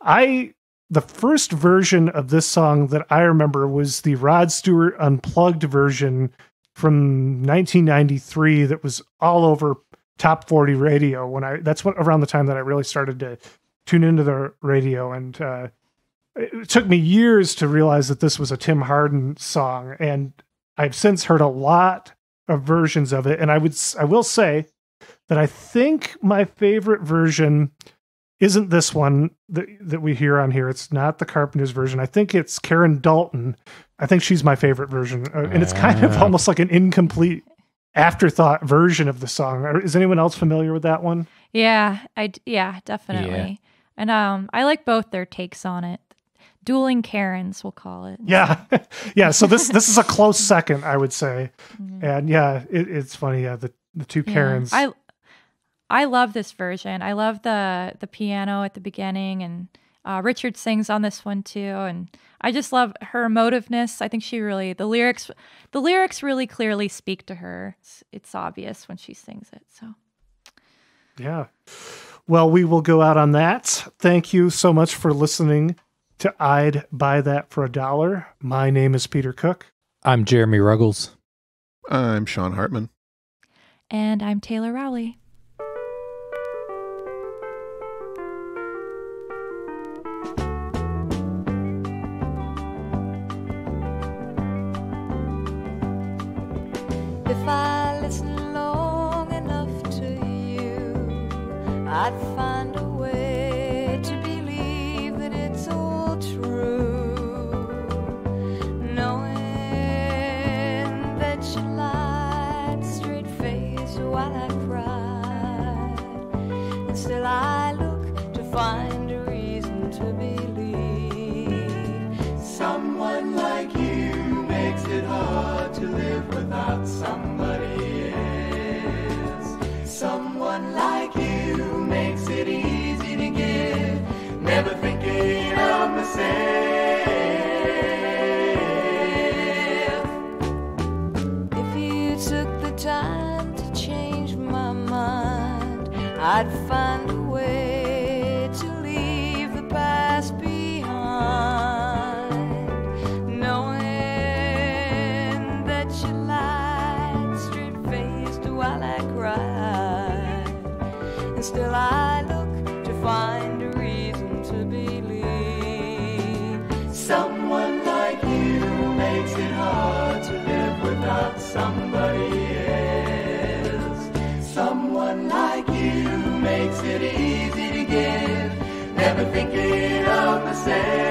I the first version of this song that I remember was the Rod Stewart unplugged version from 1993 that was all over top 40 radio when I that's what around the time that I really started to tune into the radio and uh it took me years to realize that this was a Tim Hardin song and I've since heard a lot of versions of it and I would s- I will say that I think my favorite version isn't this one that that we hear on here. It's not the Carpenter's version. I think it's Karen Dalton. I think she's my favorite version, uh, and it's kind of Ah. almost like an incomplete afterthought version of the song. Is anyone else familiar with that one? Yeah, I yeah, definitely. And um I like both their takes on it. Dueling Karens, we'll call it. Yeah, yeah. So this this is a close second, I would say. Mhm. And yeah, it, it's funny. Yeah, the the two Yeah. Karens. I I love this version. I love the the piano at the beginning and uh, Richard sings on this one too and I just love her emotiveness. I think she really the lyrics the lyrics really clearly speak to her. It's, it's obvious when she sings it. So Yeah. Well, we will go out on that. Thank you so much for listening to I'd Buy That for a Dollar. My name is Peter Cook. I'm Jeremy Ruggles. I'm Sean Hartman. and I'm Taylor Rowley. Thinking of myself.